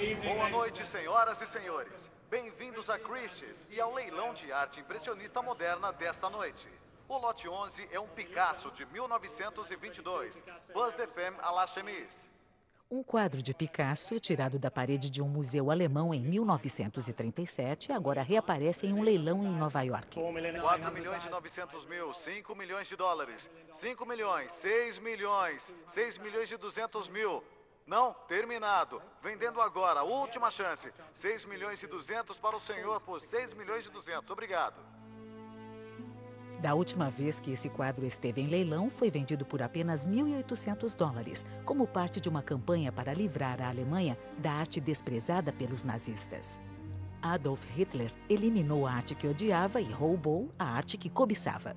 Boa noite, senhoras e senhores. Bem-vindos a Christie's e ao leilão de arte impressionista moderna desta noite. O lote 11 é um Picasso de 1922, Buzz de Femme à la chemise. Um quadro de Picasso, tirado da parede de um museu alemão em 1937, agora reaparece em um leilão em Nova York. 4 milhões e 900 mil, 5 milhões de dólares, 5 milhões, 6 milhões, 6 milhões e 200 mil. Não, terminado. Vendendo agora, última chance. 6 milhões e 200 para o senhor por 6 milhões e 200. Obrigado. Da última vez que esse quadro esteve em leilão, foi vendido por apenas 1.800 dólares, como parte de uma campanha para livrar a Alemanha da arte desprezada pelos nazistas. Adolf Hitler eliminou a arte que odiava e roubou a arte que cobiçava.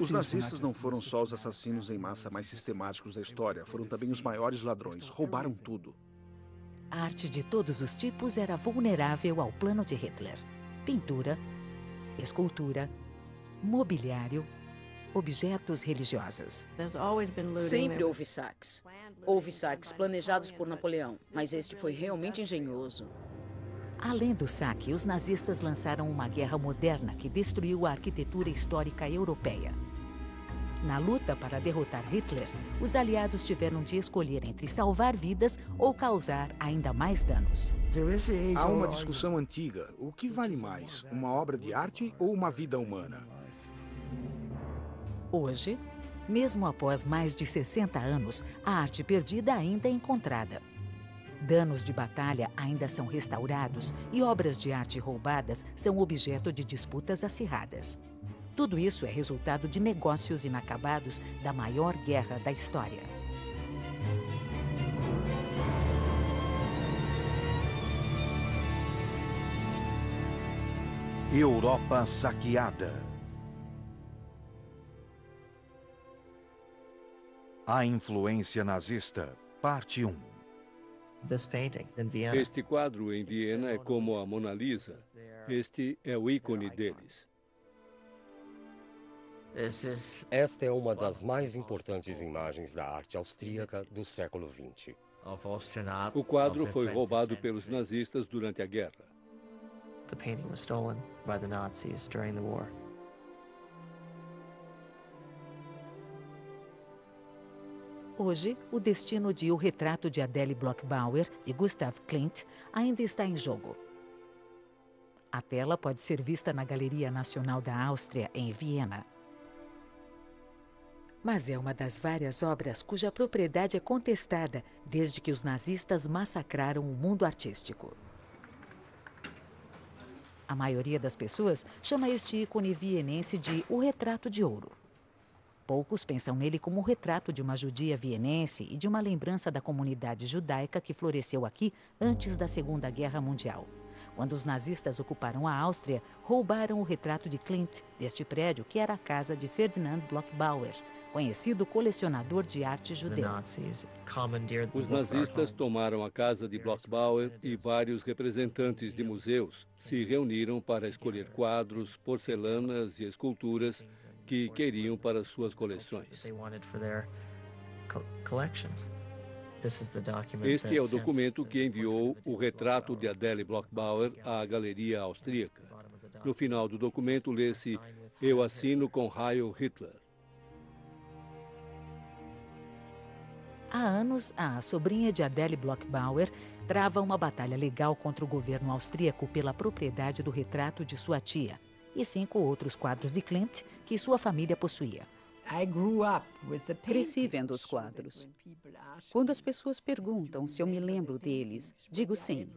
Os nazistas não foram só os assassinos em massa mais sistemáticos da história, foram também os maiores ladrões. Roubaram tudo. A arte de todos os tipos era vulnerável ao plano de Hitler: pintura, escultura, mobiliário, objetos religiosos. Sempre houve saques. Houve saques planejados por Napoleão, mas este foi realmente engenhoso. Além do saque, os nazistas lançaram uma guerra moderna que destruiu a arquitetura histórica europeia. Na luta para derrotar Hitler, os aliados tiveram de escolher entre salvar vidas ou causar ainda mais danos. Há uma discussão antiga: o que vale mais, uma obra de arte ou uma vida humana? Hoje, mesmo após mais de 60 anos, a arte perdida ainda é encontrada. Danos de batalha ainda são restaurados e obras de arte roubadas são objeto de disputas acirradas. Tudo isso é resultado de negócios inacabados da maior guerra da história. Europa saqueada. A influência nazista, parte 1. Este quadro em Viena é como a Mona Lisa. Este é o ícone deles. Esta é uma das mais importantes imagens da arte austríaca do século XX. O quadro foi roubado pelos nazistas durante a guerra. The painting was stolen by the Nazis during the war. Hoje, o destino de O Retrato de Adele Bloch-Bauer, de Gustav Klimt, ainda está em jogo. A tela pode ser vista na Galeria Nacional da Áustria, em Viena. Mas é uma das várias obras cuja propriedade é contestada desde que os nazistas massacraram o mundo artístico. A maioria das pessoas chama este ícone vienense de O Retrato de Ouro. Poucos pensam nele como um retrato de uma judia vienense e de uma lembrança da comunidade judaica que floresceu aqui antes da Segunda Guerra Mundial. Quando os nazistas ocuparam a Áustria, roubaram o retrato de Klimt deste prédio que era a casa de Ferdinand Bloch-Bauer, conhecido colecionador de arte judeu. Os nazistas tomaram a casa de Bloch-Bauer e vários representantes de museus se reuniram para escolher quadros, porcelanas e esculturas que queriam para suas coleções. Este é o documento que enviou o retrato de Adele Bloch-Bauer à Galeria Austríaca. No final do documento lê-se: Eu assino com Heil Hitler. Há anos, a sobrinha de Adele Bloch-Bauer trava uma batalha legal contra o governo austríaco pela propriedade do retrato de sua tia e cinco outros quadros de Klimt que sua família possuía. Cresci vendo os quadros. Quando as pessoas perguntam se eu me lembro deles, digo sim.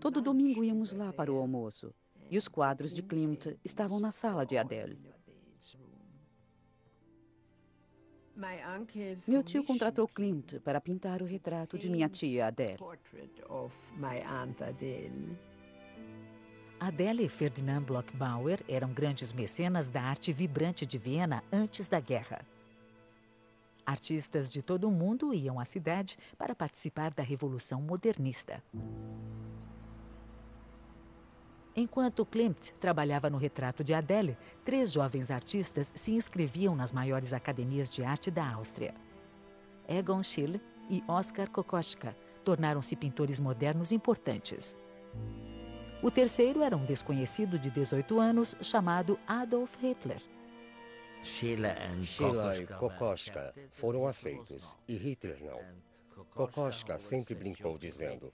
Todo domingo íamos lá para o almoço e os quadros de Klimt estavam na sala de Adele. Meu tio contratou Klimt para pintar o retrato de minha tia Adele. Adele e Ferdinand Bloch-Bauer eram grandes mecenas da arte vibrante de Viena antes da guerra. Artistas de todo o mundo iam à cidade para participar da Revolução Modernista. Enquanto Klimt trabalhava no retrato de Adele, três jovens artistas se inscreviam nas maiores academias de arte da Áustria. Egon Schiele e Oskar Kokoschka tornaram-se pintores modernos importantes. O terceiro era um desconhecido de 18 anos chamado Adolf Hitler. Sheila e Kokoschka foram aceitos e Hitler não. Kokoschka sempre brincou dizendo: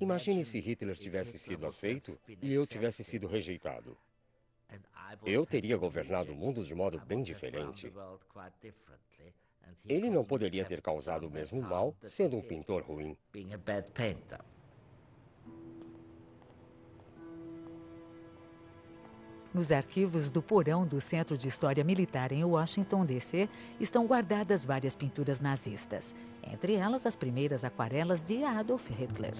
Imagine se Hitler tivesse sido aceito e eu tivesse sido rejeitado. Eu teria governado o mundo de modo bem diferente. Ele não poderia ter causado o mesmo mal sendo um pintor ruim. Nos arquivos do porão do Centro de História Militar em Washington, D.C., estão guardadas várias pinturas nazistas, entre elas as primeiras aquarelas de Adolf Hitler.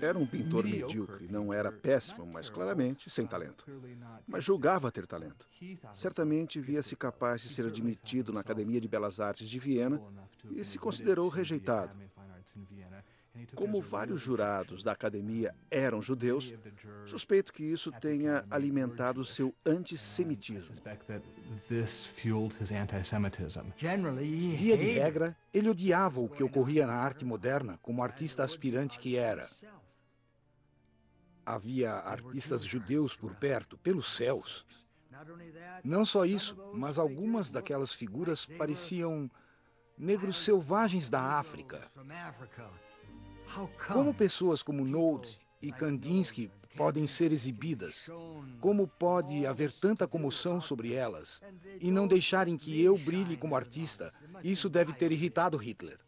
Era um pintor medíocre, não era péssimo, mas claramente sem talento. Mas julgava ter talento. Certamente via-se capaz de ser admitido na Academia de Belas Artes de Viena e se considerou rejeitado. Como vários jurados da academia eram judeus, suspeito que isso tenha alimentado seu antissemitismo. Via de regra, ele odiava o que ocorria na arte moderna como artista aspirante que era. Havia artistas judeus por perto, pelos céus. Não só isso, mas algumas daquelas figuras pareciam negros selvagens da África. Como pessoas como Node e Kandinsky podem ser exibidas? Como pode haver tanta comoção sobre elas e não deixarem que eu brilhe como artista? Isso deve ter irritado Hitler.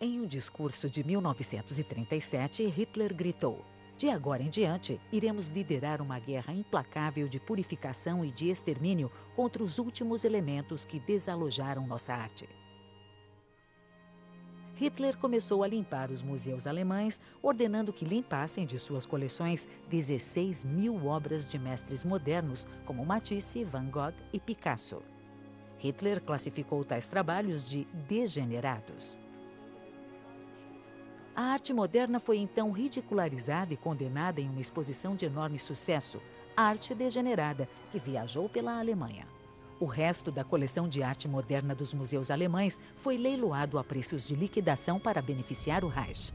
Em um discurso de 1937, Hitler gritou: De agora em diante, iremos liderar uma guerra implacável de purificação e de extermínio contra os últimos elementos que desalojaram nossa arte. Hitler começou a limpar os museus alemães, ordenando que limpassem de suas coleções 16 mil obras de mestres modernos, como Matisse, Van Gogh e Picasso. Hitler classificou tais trabalhos de degenerados. A arte moderna foi então ridicularizada e condenada em uma exposição de enorme sucesso, Arte Degenerada, que viajou pela Alemanha. O resto da coleção de arte moderna dos museus alemães foi leiloado a preços de liquidação para beneficiar o Reich.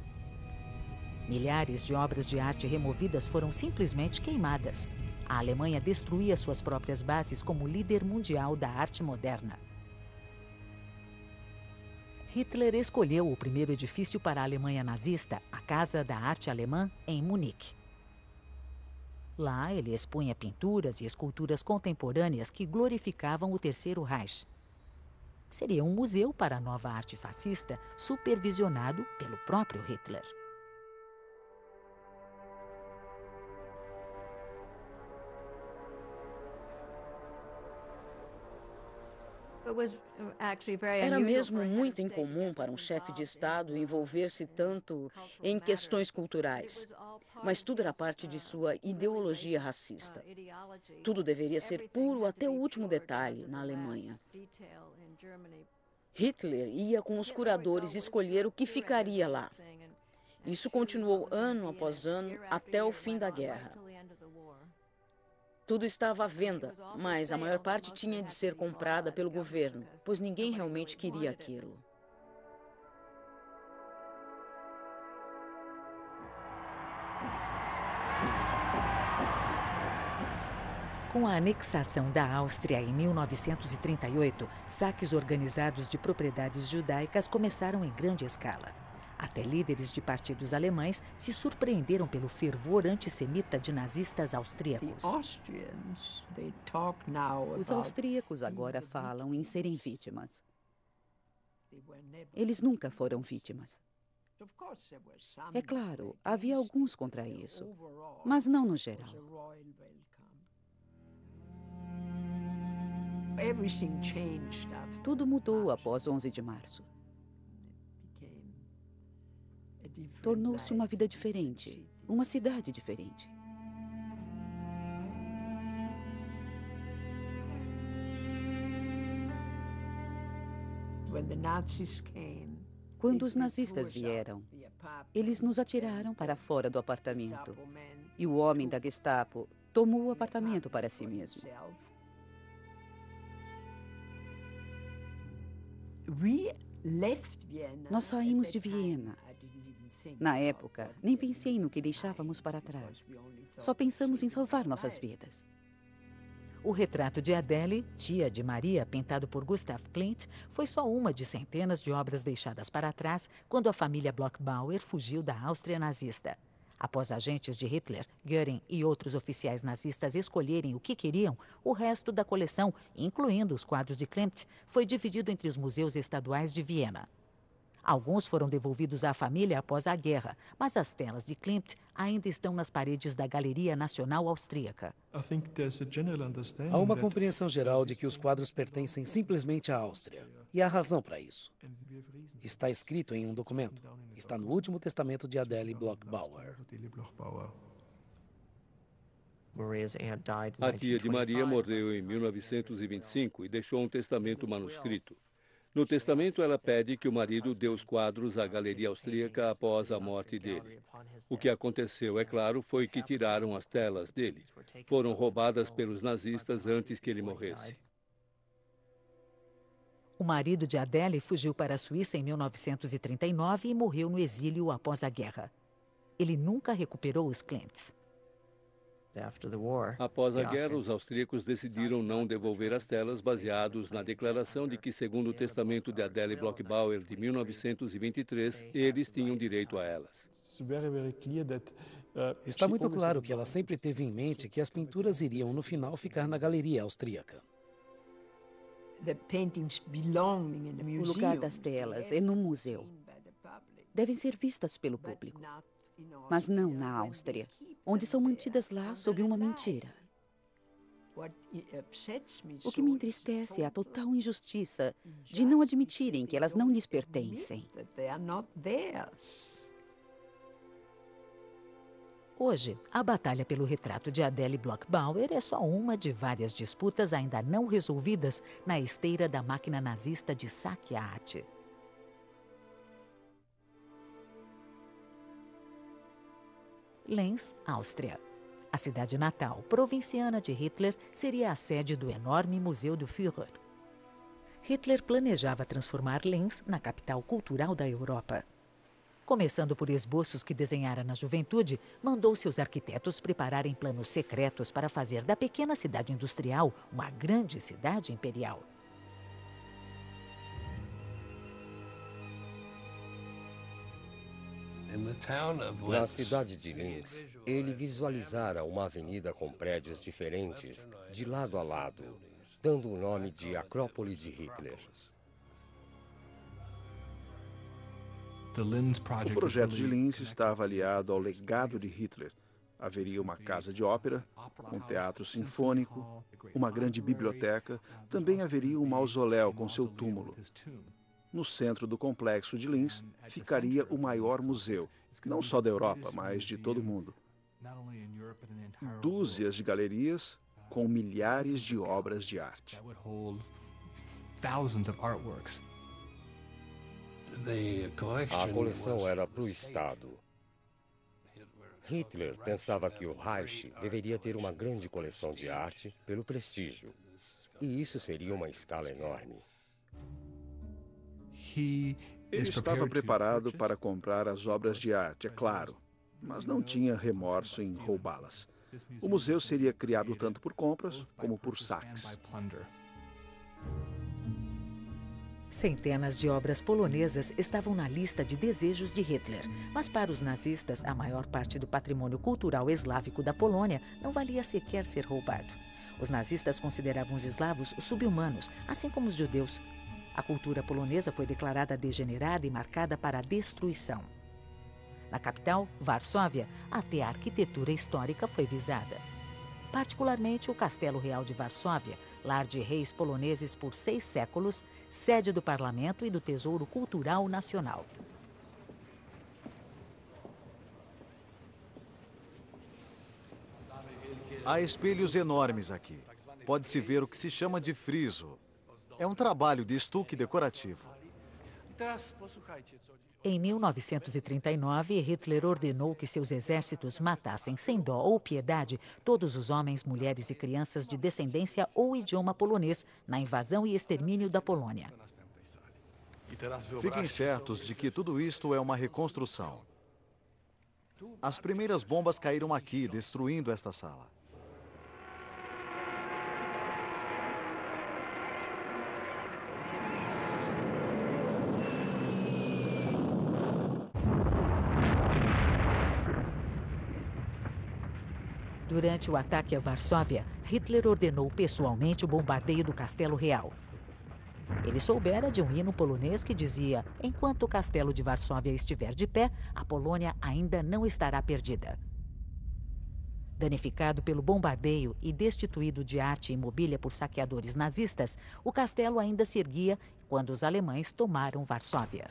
Milhares de obras de arte removidas foram simplesmente queimadas. A Alemanha destruía suas próprias bases como líder mundial da arte moderna. Hitler escolheu o primeiro edifício para a Alemanha nazista, a Casa da Arte Alemã, em Munique. Lá, ele expunha pinturas e esculturas contemporâneas que glorificavam o Terceiro Reich. Seria um museu para a nova arte fascista, supervisionado pelo próprio Hitler. Era mesmo muito incomum para um chefe de Estado envolver-se tanto em questões culturais. Mas tudo era parte de sua ideologia racista. Tudo deveria ser puro até o último detalhe na Alemanha. Hitler ia com os curadores escolher o que ficaria lá. Isso continuou ano após ano até o fim da guerra. Tudo estava à venda, mas a maior parte tinha de ser comprada pelo governo, pois ninguém realmente queria aquilo. Com a anexação da Áustria em 1938, saques organizados de propriedades judaicas começaram em grande escala. Até líderes de partidos alemães se surpreenderam pelo fervor antissemita de nazistas austríacos. Os austríacos agora falam em serem vítimas. Eles nunca foram vítimas. É claro, havia alguns contra isso, mas não no geral. Tudo mudou após 11 de março. Tornou-se uma vida diferente, uma cidade diferente. Quando os nazistas vieram, eles nos atiraram para fora do apartamento. E o homem da Gestapo tomou o apartamento para si mesmo. Nós saímos de Viena. Na época, nem pensei no que deixávamos para trás. Só pensamos em salvar nossas vidas. O retrato de Adele, tia de Maria, pintado por Gustav Klimt, foi só uma de centenas de obras deixadas para trás quando a família Bloch-Bauer fugiu da Áustria nazista. Após agentes de Hitler, Göring e outros oficiais nazistas escolherem o que queriam, o resto da coleção, incluindo os quadros de Klimt, foi dividido entre os museus estaduais de Viena. Alguns foram devolvidos à família após a guerra, mas as telas de Klimt ainda estão nas paredes da Galeria Nacional Austríaca. Há uma compreensão geral de que os quadros pertencem simplesmente à Áustria. E há razão para isso. Está escrito em um documento. Está no último testamento de Adele Bloch-Bauer. A tia de Maria morreu em 1925 e deixou um testamento manuscrito. No testamento, ela pede que o marido dê os quadros à galeria austríaca após a morte dele. O que aconteceu, é claro, foi que tiraram as telas dele. Foram roubadas pelos nazistas antes que ele morresse. O marido de Adele fugiu para a Suíça em 1939 e morreu no exílio após a guerra. Ele nunca recuperou os clientes. Após a guerra, os austríacos decidiram não devolver as telas baseados na declaração de que, segundo o testamento de Adele Bloch-Bauer de 1923, eles tinham direito a elas. Está muito claro que ela sempre teve em mente que as pinturas iriam, no final, ficar na galeria austríaca. O lugar das telas é no museu. Devem ser vistas pelo público, mas não na Áustria onde são mantidas lá sob uma mentira. O que me entristece é a total injustiça de não admitirem que elas não lhes pertencem. Hoje, a batalha pelo retrato de Adele Bloch-Bauer é só uma de várias disputas ainda não resolvidas na esteira da máquina nazista de saque à arte. Lenz, Áustria. A cidade natal provinciana de Hitler seria a sede do enorme Museu do Führer. Hitler planejava transformar Linz na capital cultural da Europa. Começando por esboços que desenhara na juventude, mandou seus arquitetos prepararem planos secretos para fazer da pequena cidade industrial uma grande cidade imperial. Na cidade de Linz, ele visualizara uma avenida com prédios diferentes, de lado a lado, dando o nome de Acrópole de Hitler. O projeto de Linz estava aliado ao legado de Hitler. Haveria uma casa de ópera, um teatro sinfônico, uma grande biblioteca, também haveria um mausoléu com seu túmulo. No centro do complexo de Linz ficaria o maior museu, não só da Europa, mas de todo o mundo. Dúzias de galerias com milhares de obras de arte. A coleção era para o Estado. Hitler pensava que o Reich deveria ter uma grande coleção de arte pelo prestígio. E isso seria uma escala enorme. Ele estava preparado para comprar as obras de arte, é claro, mas não tinha remorso em roubá-las. O museu seria criado tanto por compras como por saques. Centenas de obras polonesas estavam na lista de desejos de Hitler, mas para os nazistas, a maior parte do patrimônio cultural eslávico da Polônia não valia sequer ser roubado. Os nazistas consideravam os eslavos subhumanos, assim como os judeus, a cultura polonesa foi declarada degenerada e marcada para a destruição. Na capital, Varsóvia, até a arquitetura histórica foi visada. Particularmente o Castelo Real de Varsóvia, lar de reis poloneses por seis séculos, sede do parlamento e do Tesouro Cultural Nacional. Há espelhos enormes aqui. Pode-se ver o que se chama de friso, é um trabalho de estuque decorativo. Em 1939, Hitler ordenou que seus exércitos matassem sem dó ou piedade todos os homens, mulheres e crianças de descendência ou idioma polonês na invasão e extermínio da Polônia. Fiquem certos de que tudo isto é uma reconstrução. As primeiras bombas caíram aqui, destruindo esta sala. Durante o ataque a Varsóvia, Hitler ordenou pessoalmente o bombardeio do Castelo Real. Ele soubera de um hino polonês que dizia: Enquanto o castelo de Varsóvia estiver de pé, a Polônia ainda não estará perdida. Danificado pelo bombardeio e destituído de arte e mobília por saqueadores nazistas, o castelo ainda se erguia quando os alemães tomaram Varsóvia.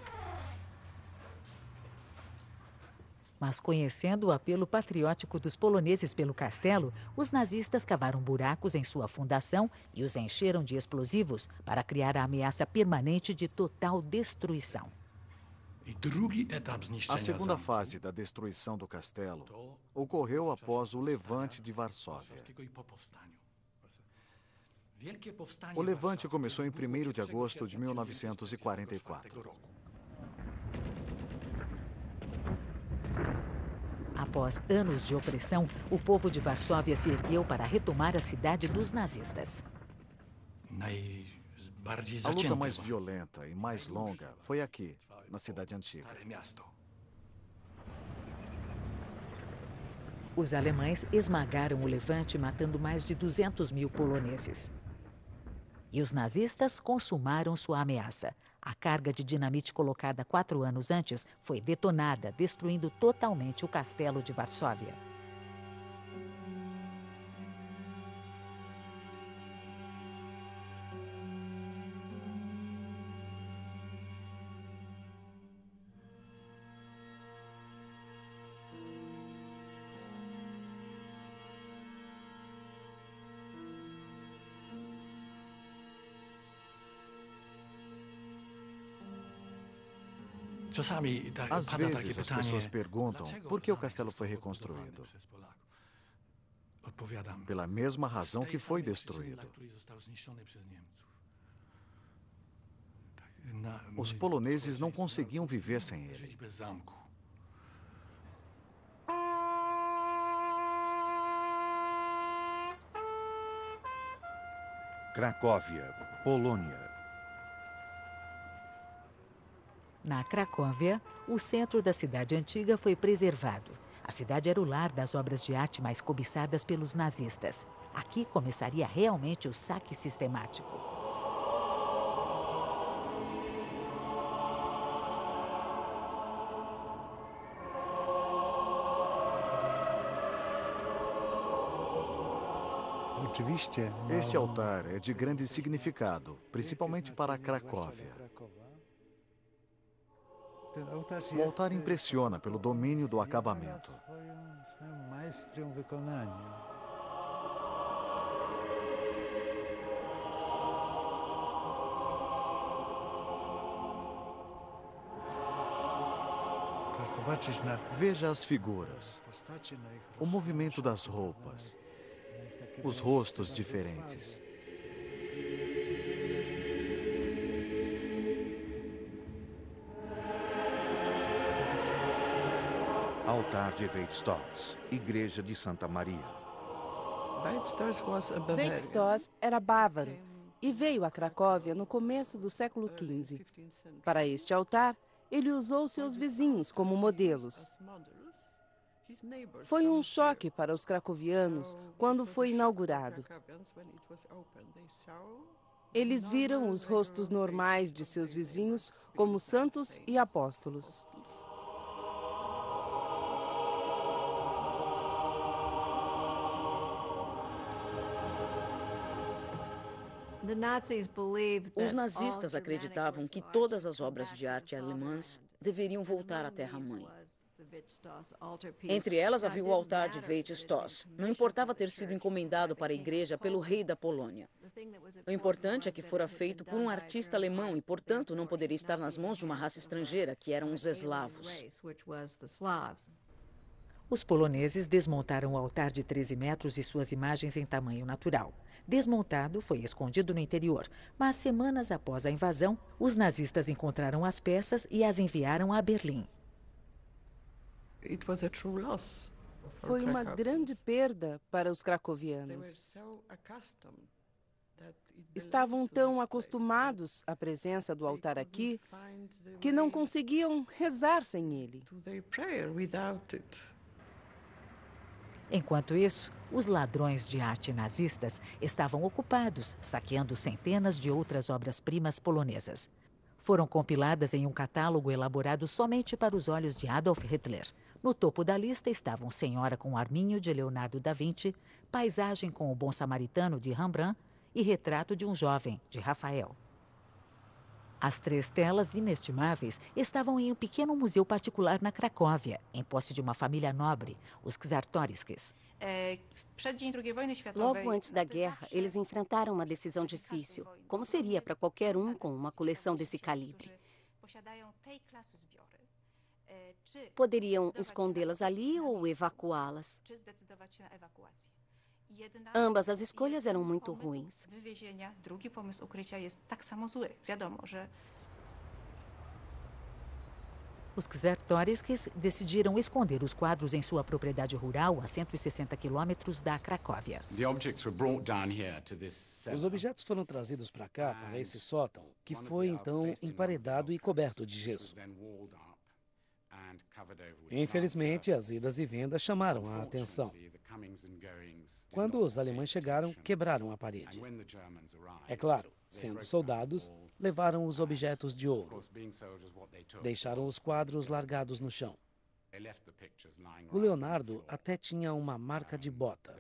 Mas conhecendo o apelo patriótico dos poloneses pelo castelo, os nazistas cavaram buracos em sua fundação e os encheram de explosivos para criar a ameaça permanente de total destruição. A segunda fase da destruição do castelo ocorreu após o levante de Varsóvia. O levante começou em 1 de agosto de 1944. Após anos de opressão, o povo de Varsóvia se ergueu para retomar a cidade dos nazistas. A luta mais violenta e mais longa foi aqui, na cidade antiga. Os alemães esmagaram o levante, matando mais de 200 mil poloneses. E os nazistas consumaram sua ameaça. A carga de dinamite colocada quatro anos antes foi detonada, destruindo totalmente o castelo de Varsóvia. Às vezes as pessoas perguntam por que o castelo foi reconstruído. Pela mesma razão que foi destruído. Os poloneses não conseguiam viver sem ele. Cracóvia, Polônia. Na Cracóvia, o centro da cidade antiga foi preservado. A cidade era o lar das obras de arte mais cobiçadas pelos nazistas. Aqui começaria realmente o saque sistemático. Este altar é de grande significado, principalmente para a Cracóvia. O altar impressiona pelo domínio do acabamento. Veja as figuras, o movimento das roupas, os rostos diferentes. Altar de Weitstoss, Igreja de Santa Maria. Weitstoss era bávaro e veio a Cracóvia no começo do século XV. Para este altar, ele usou seus vizinhos como modelos. Foi um choque para os cracovianos quando foi inaugurado. Eles viram os rostos normais de seus vizinhos como santos e apóstolos. Os nazistas acreditavam que todas as obras de arte alemãs deveriam voltar à terra-mãe. Entre elas havia o altar de Weitstoss. Não importava ter sido encomendado para a igreja pelo rei da Polônia. O importante é que fora feito por um artista alemão e, portanto, não poderia estar nas mãos de uma raça estrangeira, que eram os eslavos. Os poloneses desmontaram o altar de 13 metros e suas imagens em tamanho natural. Desmontado, foi escondido no interior, mas semanas após a invasão, os nazistas encontraram as peças e as enviaram a Berlim. Foi uma grande perda para os cracovianos. Estavam tão acostumados à presença do altar aqui que não conseguiam rezar sem ele. Enquanto isso, os ladrões de arte nazistas estavam ocupados saqueando centenas de outras obras-primas polonesas. Foram compiladas em um catálogo elaborado somente para os olhos de Adolf Hitler. No topo da lista estavam Senhora com Arminho, de Leonardo da Vinci, Paisagem com o Bom Samaritano, de Rembrandt, e Retrato de um Jovem, de Rafael. As três telas inestimáveis estavam em um pequeno museu particular na Cracóvia, em posse de uma família nobre, os Czartoryskis. É, Logo antes da guerra, eles enfrentaram uma decisão difícil, como seria para qualquer um com uma coleção desse calibre. Poderiam escondê-las ali ou evacuá-las. Ambas as escolhas eram muito ruins. Os Czartoryskis decidiram esconder os quadros em sua propriedade rural a 160 quilômetros da Cracóvia. Os objetos foram trazidos para cá, para esse sótão, que foi então emparedado e coberto de gesso. Infelizmente, as idas e vendas chamaram a atenção. Quando os alemães chegaram, quebraram a parede. É claro, sendo soldados, levaram os objetos de ouro. Deixaram os quadros largados no chão. O Leonardo até tinha uma marca de bota.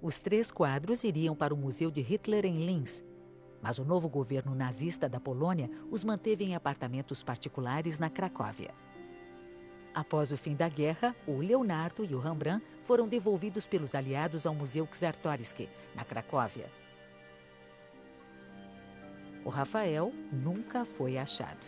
Os três quadros iriam para o Museu de Hitler em Linz, mas o novo governo nazista da Polônia os manteve em apartamentos particulares na Cracóvia. Após o fim da guerra, o Leonardo e o Rembrandt foram devolvidos pelos aliados ao Museu Czartoryski, na Cracóvia. O Rafael nunca foi achado.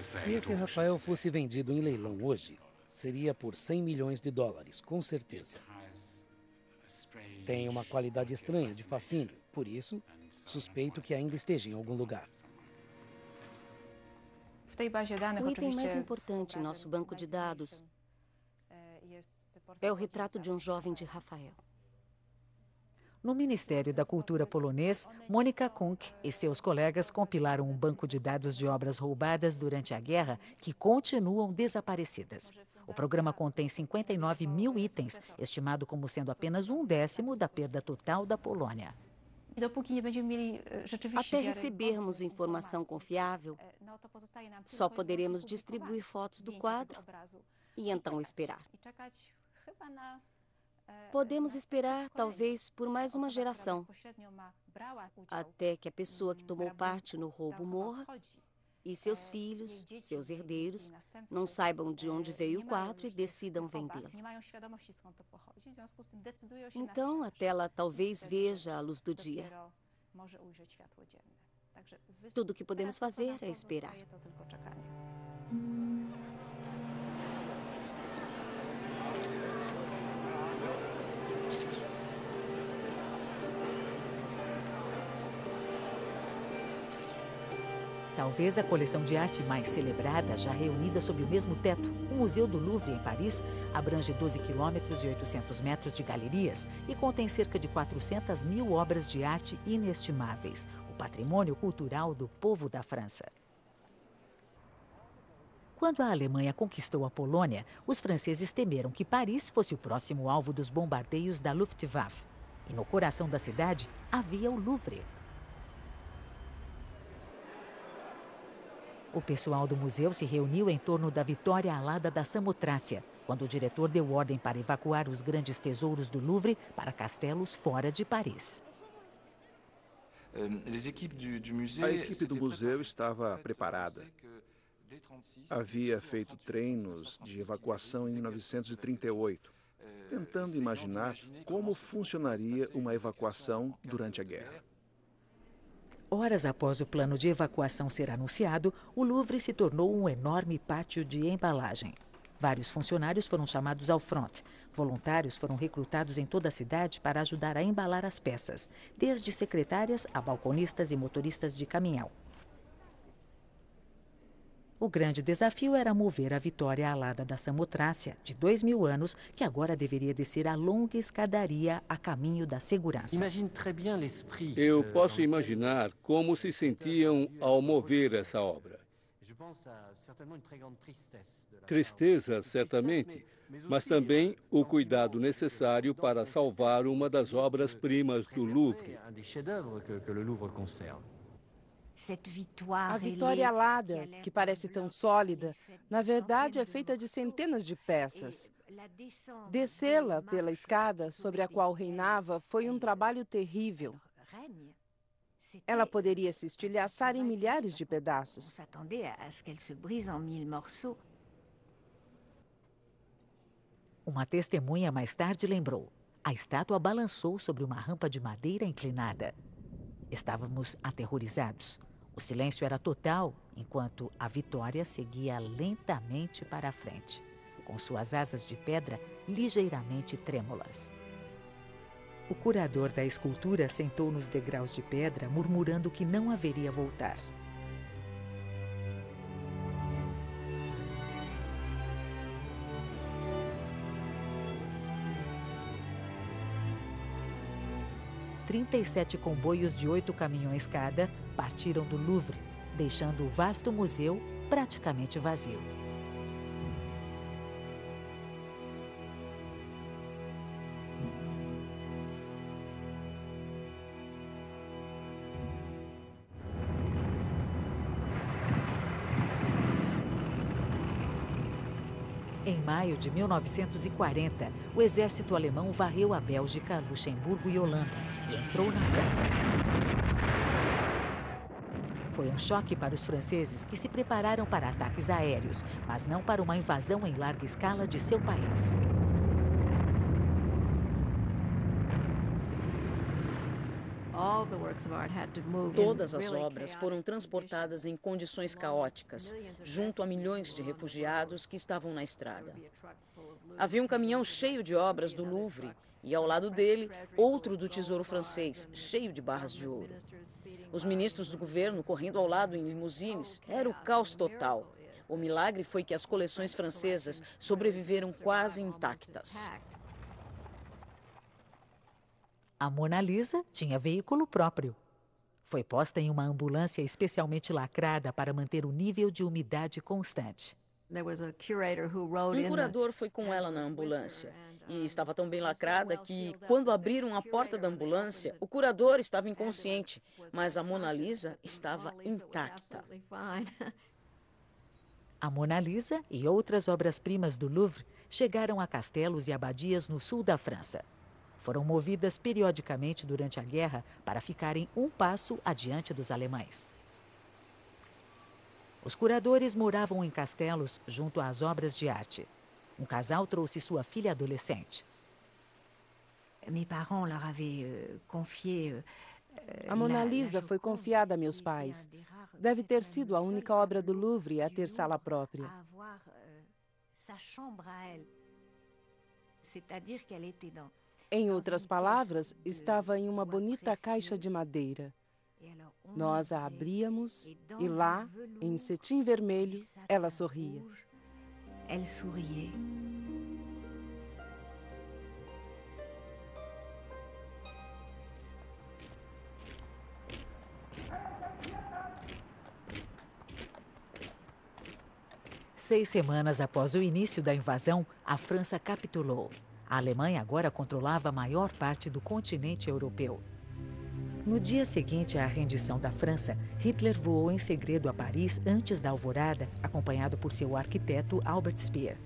Se esse Rafael fosse vendido em leilão hoje, seria por 100 milhões de dólares, com certeza. Tem uma qualidade estranha de fascínio, por isso, suspeito que ainda esteja em algum lugar. O item mais importante em nosso banco de dados é o retrato de um jovem de Rafael. No Ministério da Cultura polonês, Mônica Kunk e seus colegas compilaram um banco de dados de obras roubadas durante a guerra que continuam desaparecidas. O programa contém 59 mil itens, estimado como sendo apenas um décimo da perda total da Polônia. Até recebermos informação confiável, só poderemos distribuir fotos do quadro e então esperar. Podemos esperar, talvez, por mais uma geração, até que a pessoa que tomou parte no roubo morra e seus filhos, seus herdeiros, não saibam de onde veio o quadro e decidam vendê-lo. Então, a tela talvez veja a luz do dia. Tudo o que podemos fazer é esperar. Talvez a coleção de arte mais celebrada, já reunida sob o mesmo teto, o Museu do Louvre, em Paris, abrange 12 quilômetros e 800 metros de galerias e contém cerca de 400 mil obras de arte inestimáveis, o patrimônio cultural do povo da França. Quando a Alemanha conquistou a Polônia, os franceses temeram que Paris fosse o próximo alvo dos bombardeios da Luftwaffe. E no coração da cidade havia o Louvre, O pessoal do museu se reuniu em torno da vitória alada da Samotrácia, quando o diretor deu ordem para evacuar os grandes tesouros do Louvre para castelos fora de Paris. A equipe do museu estava preparada. Havia feito treinos de evacuação em 1938, tentando imaginar como funcionaria uma evacuação durante a guerra. Horas após o plano de evacuação ser anunciado, o Louvre se tornou um enorme pátio de embalagem. Vários funcionários foram chamados ao front. Voluntários foram recrutados em toda a cidade para ajudar a embalar as peças, desde secretárias a balconistas e motoristas de caminhão. O grande desafio era mover a Vitória alada da Samotrácia, de dois mil anos, que agora deveria descer a longa escadaria a caminho da segurança. Eu posso imaginar como se sentiam ao mover essa obra. Tristeza, certamente, mas também o cuidado necessário para salvar uma das obras-primas do Louvre. A vitória alada, que parece tão sólida, na verdade é feita de centenas de peças. Descê-la pela escada sobre a qual reinava foi um trabalho terrível. Ela poderia se estilhaçar em milhares de pedaços. Uma testemunha mais tarde lembrou: a estátua balançou sobre uma rampa de madeira inclinada. Estávamos aterrorizados. O silêncio era total enquanto a Vitória seguia lentamente para a frente, com suas asas de pedra ligeiramente trêmulas. O curador da escultura sentou nos degraus de pedra, murmurando que não haveria voltar. 37 comboios de oito caminhões cada partiram do Louvre, deixando o vasto museu praticamente vazio. Em maio de 1940, o exército alemão varreu a Bélgica, Luxemburgo e Holanda e entrou na França. Foi um choque para os franceses que se prepararam para ataques aéreos, mas não para uma invasão em larga escala de seu país. Todas as obras foram transportadas em condições caóticas, junto a milhões de refugiados que estavam na estrada. Havia um caminhão cheio de obras do Louvre e ao lado dele, outro do Tesouro Francês, cheio de barras de ouro. Os ministros do governo correndo ao lado em limusines. Era o caos total. O milagre foi que as coleções francesas sobreviveram quase intactas. A Mona Lisa tinha veículo próprio. Foi posta em uma ambulância especialmente lacrada para manter o nível de umidade constante. Um curador foi com ela na ambulância e estava tão bem lacrada que, quando abriram a porta da ambulância, o curador estava inconsciente, mas a Mona Lisa estava intacta. A Mona Lisa e outras obras-primas do Louvre chegaram a castelos e abadias no sul da França. Foram movidas periodicamente durante a guerra para ficarem um passo adiante dos alemães. Os curadores moravam em castelos junto às obras de arte. Um casal trouxe sua filha adolescente. Euh, a Mona Lisa foi confiada a meus pais. Deve ter sido a única obra do Louvre a ter sala própria. Em outras palavras, estava em uma bonita caixa de madeira. Nós a abríamos e lá, em cetim vermelho, ela sorria. Elle souriait. Seis semanas após o início da invasão, a França capitulou. A Alemanha agora controlava a maior parte do continente europeu. No dia seguinte à rendição da França, Hitler voou em segredo a Paris antes da alvorada, acompanhado por seu arquiteto Albert Speer.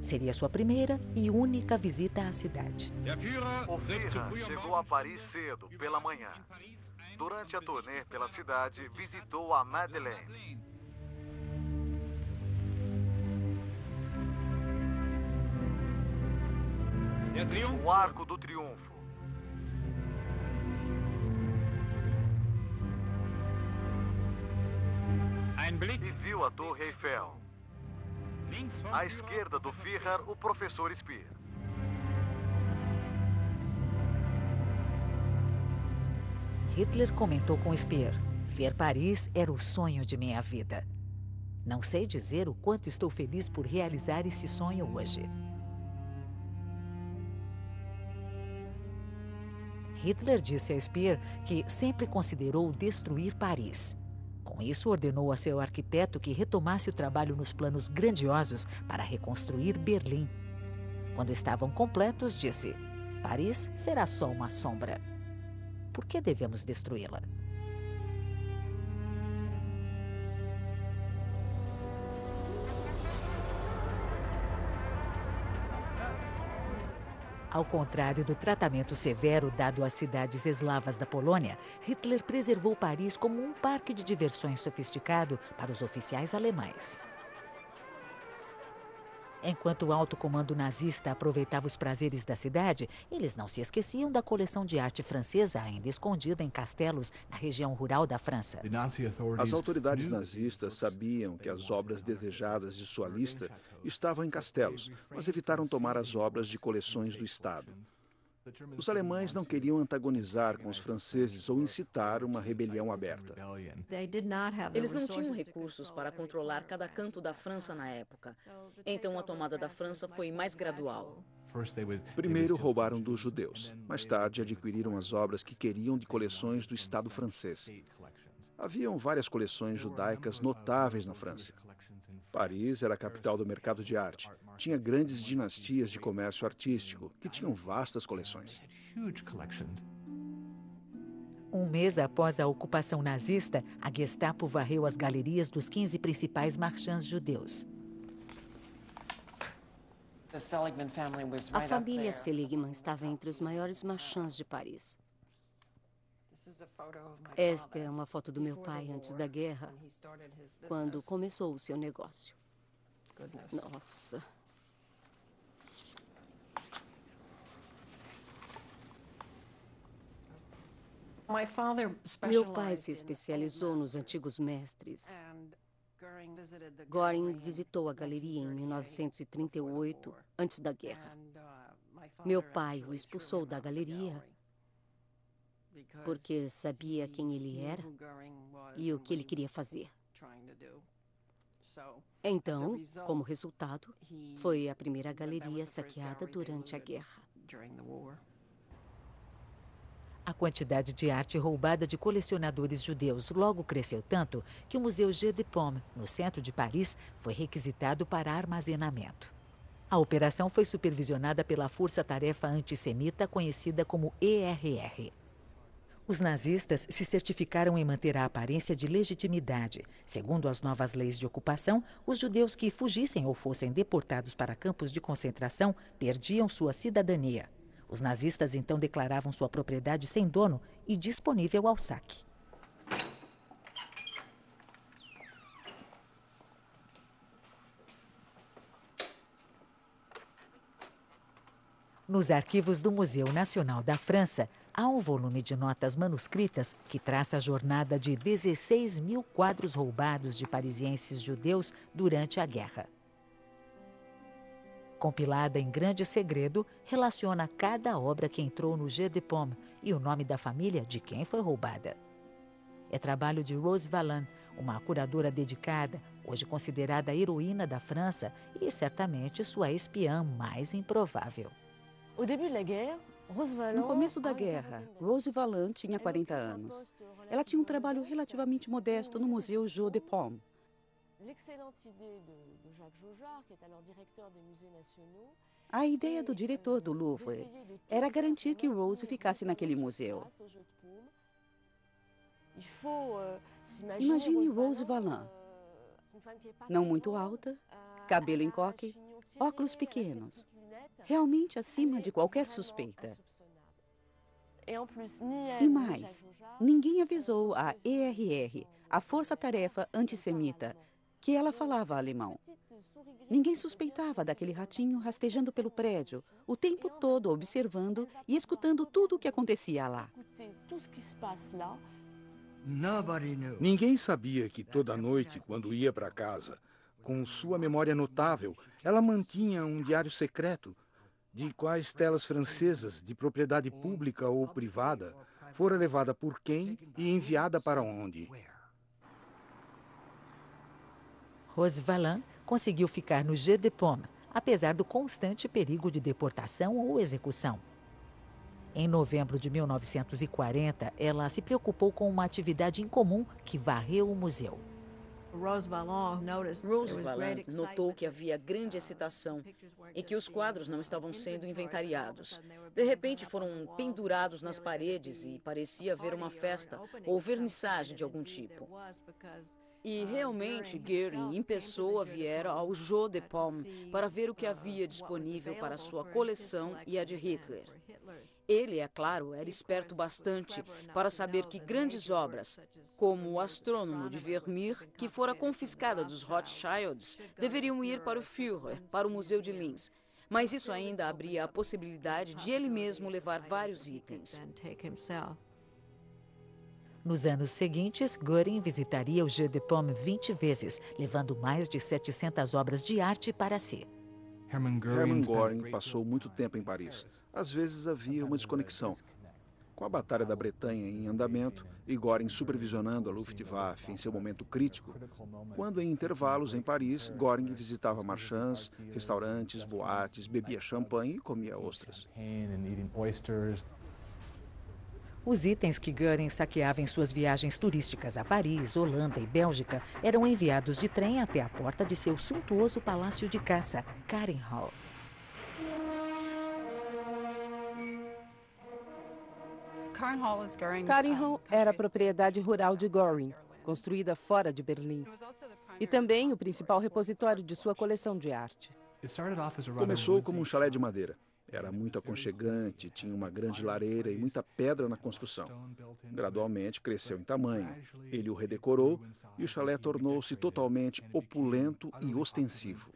Seria sua primeira e única visita à cidade. O Führer chegou a Paris cedo, pela manhã. Durante a turnê pela cidade, visitou a Madeleine. O Arco do Triunfo. E viu a Torre Eiffel. À esquerda do Führer, o professor Speer. Hitler comentou com Speer: Ver Paris era o sonho de minha vida. Não sei dizer o quanto estou feliz por realizar esse sonho hoje. Hitler disse a Speer que sempre considerou destruir Paris. Com isso, ordenou a seu arquiteto que retomasse o trabalho nos planos grandiosos para reconstruir Berlim. Quando estavam completos, disse: Paris será só uma sombra. Por que devemos destruí-la? Ao contrário do tratamento severo dado às cidades eslavas da Polônia, Hitler preservou Paris como um parque de diversões sofisticado para os oficiais alemães. Enquanto o alto comando nazista aproveitava os prazeres da cidade, eles não se esqueciam da coleção de arte francesa ainda escondida em castelos na região rural da França. As autoridades nazistas sabiam que as obras desejadas de sua lista estavam em castelos, mas evitaram tomar as obras de coleções do Estado. Os alemães não queriam antagonizar com os franceses ou incitar uma rebelião aberta. Eles não tinham recursos para controlar cada canto da França na época. Então a tomada da França foi mais gradual. Primeiro roubaram dos judeus. Mais tarde adquiriram as obras que queriam de coleções do Estado francês. Haviam várias coleções judaicas notáveis na França. Paris era a capital do mercado de arte. Tinha grandes dinastias de comércio artístico, que tinham vastas coleções. Um mês após a ocupação nazista, a Gestapo varreu as galerias dos 15 principais marchands judeus. A família Seligman estava entre os maiores marchands de Paris. Esta é uma foto do meu pai antes da guerra, quando começou o seu negócio. Nossa. Meu pai se especializou nos antigos mestres. Goring visitou a galeria em 1938, antes da guerra. Meu pai o expulsou da galeria porque sabia quem ele era e o que ele queria fazer. Então, como resultado, foi a primeira galeria saqueada durante a guerra. A quantidade de arte roubada de colecionadores judeus logo cresceu tanto que o Museu G de Pomme, no centro de Paris, foi requisitado para armazenamento. A operação foi supervisionada pela Força Tarefa Antissemita conhecida como ERR. Os nazistas se certificaram em manter a aparência de legitimidade. Segundo as novas leis de ocupação, os judeus que fugissem ou fossem deportados para campos de concentração perdiam sua cidadania. Os nazistas então declaravam sua propriedade sem dono e disponível ao saque. Nos arquivos do Museu Nacional da França, há um volume de notas manuscritas que traça a jornada de 16 mil quadros roubados de parisienses judeus durante a guerra. Compilada em grande segredo, relaciona cada obra que entrou no G de Pomme e o nome da família de quem foi roubada. É trabalho de Rose Valland, uma curadora dedicada, hoje considerada a heroína da França e certamente sua espiã mais improvável. Au début de la guerre, no começo da guerra, Rose Valland tinha 40 anos. Ela tinha um trabalho relativamente modesto no Museu Jeux de Paume. A ideia do diretor do Louvre era garantir que Rose ficasse naquele museu. Imagine Rose Valland, não muito alta, cabelo em coque, óculos pequenos, realmente acima de qualquer suspeita. E mais, ninguém avisou a ERR, a Força Tarefa Antissemita, que ela falava alemão. Ninguém suspeitava daquele ratinho rastejando pelo prédio, o tempo todo observando e escutando tudo o que acontecia lá. Ninguém sabia que toda noite, quando ia para casa, com sua memória notável, ela mantinha um diário secreto de quais telas francesas, de propriedade pública ou privada, fora levada por quem e enviada para onde. Rose Valin conseguiu ficar no Pomme, apesar do constante perigo de deportação ou execução. Em novembro de 1940, ela se preocupou com uma atividade incomum que varreu o museu. Rose Valland notou que havia grande excitação e que os quadros não estavam sendo inventariados. De repente foram pendurados nas paredes e parecia haver uma festa ou vernissagem de algum tipo. E realmente Goering em pessoa viera ao Jeu de Paume para ver o que havia disponível para sua coleção e a de Hitler. Ele, é claro, era esperto bastante para saber que grandes obras, como o Astrônomo de Vermeer, que fora confiscada dos Rothschilds, deveriam ir para o Führer, para o Museu de Linz. Mas isso ainda abria a possibilidade de ele mesmo levar vários itens. Nos anos seguintes, Göring visitaria o Jeu de Paume 20 vezes, levando mais de 700 obras de arte para si. Hermann Göring passou muito tempo em Paris. Às vezes havia uma desconexão. Com a Batalha da Bretanha em andamento e Göring supervisionando a Luftwaffe em seu momento crítico, quando em intervalos em Paris, Göring visitava marchands, restaurantes, boates, bebia champanhe e comia ostras. Os itens que Göring saqueava em suas viagens turísticas a Paris, Holanda e Bélgica eram enviados de trem até a porta de seu suntuoso palácio de caça, Karenhall. Karenhall era a propriedade rural de Göring, construída fora de Berlim, e também o principal repositório de sua coleção de arte. Começou como um chalé de madeira. Era muito aconchegante, tinha uma grande lareira e muita pedra na construção. Gradualmente cresceu em tamanho. Ele o redecorou e o chalé tornou-se totalmente opulento e ostensivo.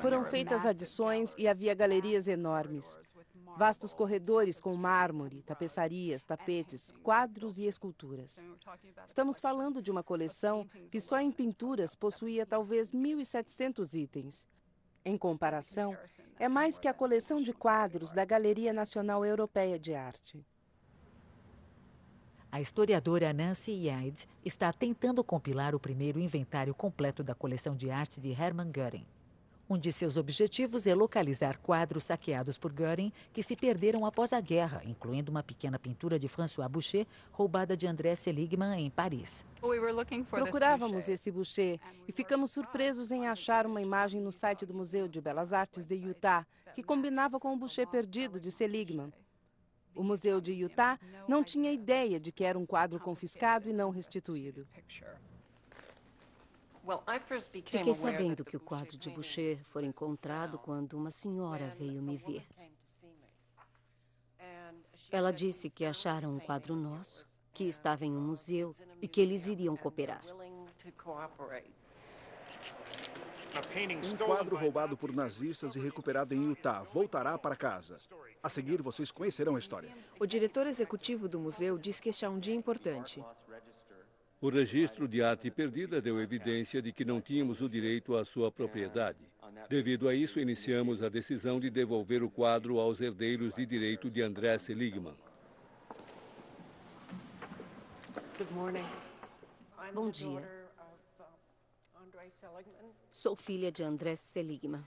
Foram feitas adições e havia galerias enormes. Vastos corredores com mármore, tapeçarias, tapetes, quadros e esculturas. Estamos falando de uma coleção que só em pinturas possuía talvez 1.700 itens. Em comparação, é mais que a coleção de quadros da Galeria Nacional Europeia de Arte. A historiadora Nancy Yeads está tentando compilar o primeiro inventário completo da coleção de arte de Hermann Göring. Um de seus objetivos é localizar quadros saqueados por Göring que se perderam após a guerra, incluindo uma pequena pintura de François Boucher roubada de André Seligman em Paris. Procurávamos esse Boucher e ficamos surpresos em achar uma imagem no site do Museu de Belas Artes de Utah que combinava com o Boucher perdido de Seligman. O Museu de Utah não tinha ideia de que era um quadro confiscado e não restituído. Fiquei sabendo que o quadro de Boucher foi encontrado quando uma senhora veio me ver. Ela disse que acharam um quadro nosso, que estava em um museu e que eles iriam cooperar. Um quadro roubado por nazistas e recuperado em Utah voltará para casa. A seguir, vocês conhecerão a história. O diretor executivo do museu diz que este é um dia importante. O registro de arte perdida deu evidência de que não tínhamos o direito à sua propriedade. Devido a isso, iniciamos a decisão de devolver o quadro aos herdeiros de direito de André Seligman. Bom dia. Sou filha de André Seligman.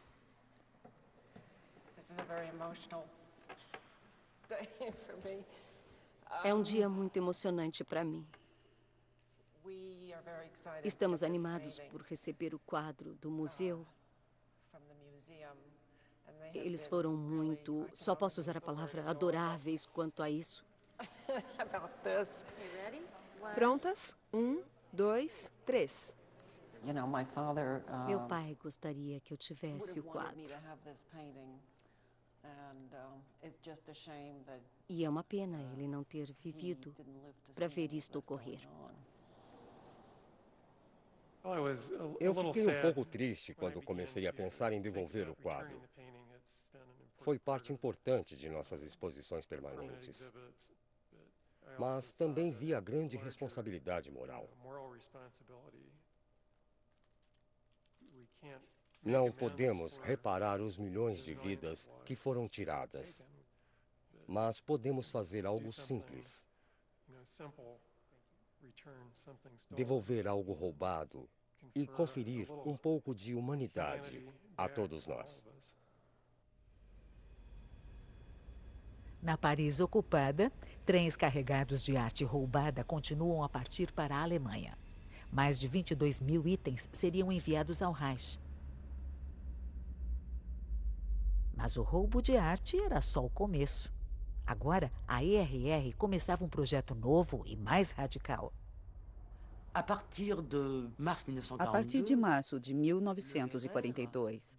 É um dia muito emocionante para mim. Estamos animados por receber o quadro do museu. Eles foram muito, só posso usar a palavra, adoráveis quanto a isso. Prontas? Um, dois, três. Meu pai gostaria que eu tivesse o quadro. E é uma pena ele não ter vivido para ver isto ocorrer. Eu fiquei um pouco triste quando comecei a pensar em devolver o quadro. Foi parte importante de nossas exposições permanentes. Mas também vi a grande responsabilidade moral. Não podemos reparar os milhões de vidas que foram tiradas, mas podemos fazer algo simples. Devolver algo roubado e conferir um pouco de humanidade a todos nós. Na Paris ocupada, trens carregados de arte roubada continuam a partir para a Alemanha. Mais de 22 mil itens seriam enviados ao Reich. Mas o roubo de arte era só o começo. Agora, a ERR começava um projeto novo e mais radical. A partir de março de 1942,